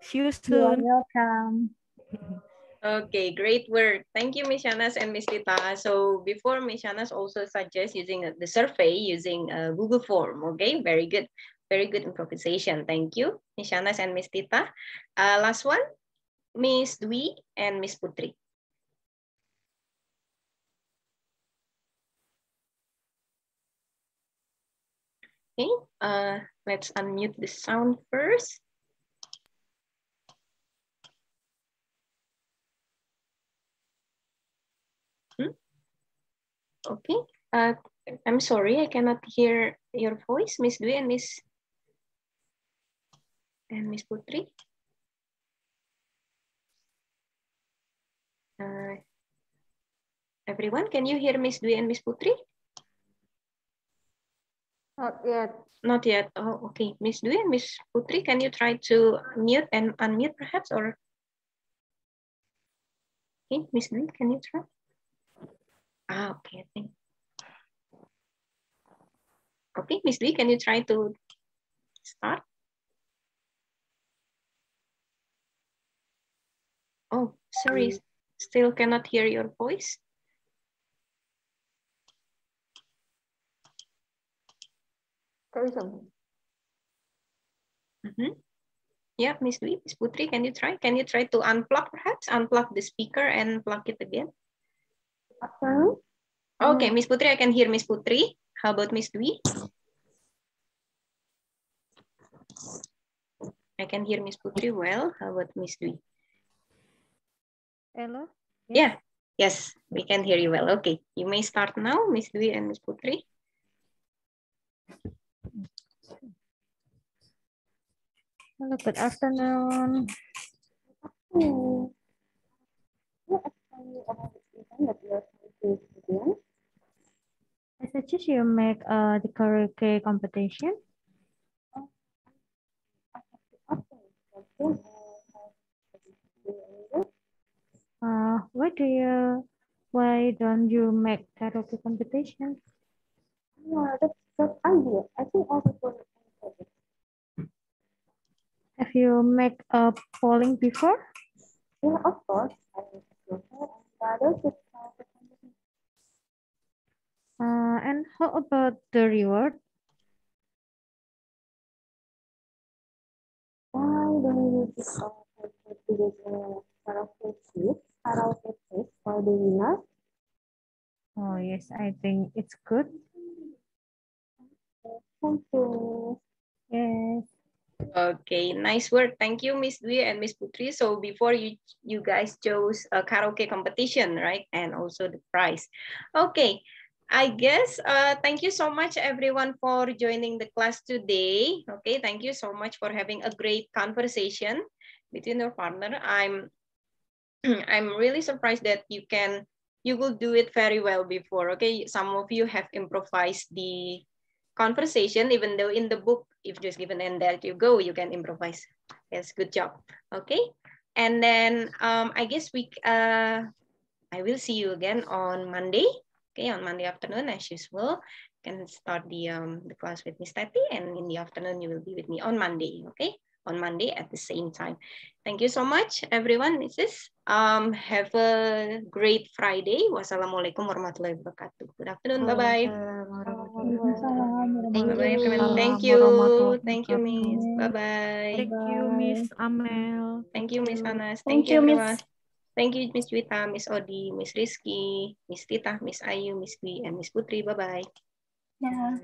See you soon. you are welcome. Okay, great work. Thank you, Miss Shanas and Miss Tita. So before Miss Shanas also suggests using uh, the survey using uh, Google Form. Okay, very good. Very good improvisation. Thank you, Miss Shanas and Miss Tita. Uh, last one, Miss Dwi and Miss Putri. Okay, uh, let's unmute the sound first. Hmm? Okay, uh, I'm sorry, I cannot hear your voice, Miss Dwi and Miss and Miss Putri. Uh, everyone, can you hear Miss Dwi and Miss Putri? Not yet. Not yet. Oh, okay. Miss Dwi and Miss Putri, can you try to mute and unmute perhaps or? Okay, Miss Dwi, can you try? Ah, okay, I think. Okay, Miss Dwi, can you try to start? Oh, sorry, still cannot hear your voice. Tourism. Mm -hmm. Yeah, Miss Dwi, Miss Putri, can you try? Can you try to unplug perhaps? Unplug the speaker and plug it again. Afternoon. Okay, Miss Putri, I can hear Miss Putri. How about Miss Dwi? I can hear Miss Putri well. How about Miss Dwi? Hello? Yes. Yeah. Yes, we can hear you well. Okay, you may start now, Miss Dwi and Miss Putri. Hello, good afternoon. I suggest you make uh, the karaoke competition. Uh, why do you, why don't you make karaoke competition? Yeah, that's good idea. I think all people Have you make a polling before? Yeah, of course. Uh, and how about the reward? Why don't you just uh, karaoke quiz, karaoke quiz for the winner? Oh yes, I think it's good. Thank you. Yes. Okay, nice work. Thank you, Miss Dwi and Miss Putri. So before you you guys chose a karaoke competition, right? And also the prize. Okay, I guess uh, thank you so much everyone for joining the class today. Okay, thank you so much for having a great conversation between your partner. I'm I'm really surprised that you can you will do it very well before. Okay, some of you have improvised the conversation, even though in the book, if just given and there you go, you can improvise. Yes, good job. Okay, and then um, I guess we uh, I will see you again on Monday. Okay, on Monday afternoon as usual. can start the um the class with Miss Tati, and in the afternoon you will be with me on Monday. Okay on Monday at the same time. Thank you so much, everyone. Mrs. Um, have a great Friday. Wassalamualaikum warahmatullahi wabarakatuh. Good afternoon. Bye-bye. Thank you, everyone. Thank you. Thank you, Miss. Bye-bye. Thank you, Miss Amel. Thank you, Miss Anas. Thank, you, everyone. Thank you, Miss Juwita, Miss Odi, Miss Rizky, Miss Tita, Miss Ayu, Miss Dwi, and Miss Putri. Bye-bye. Yeah.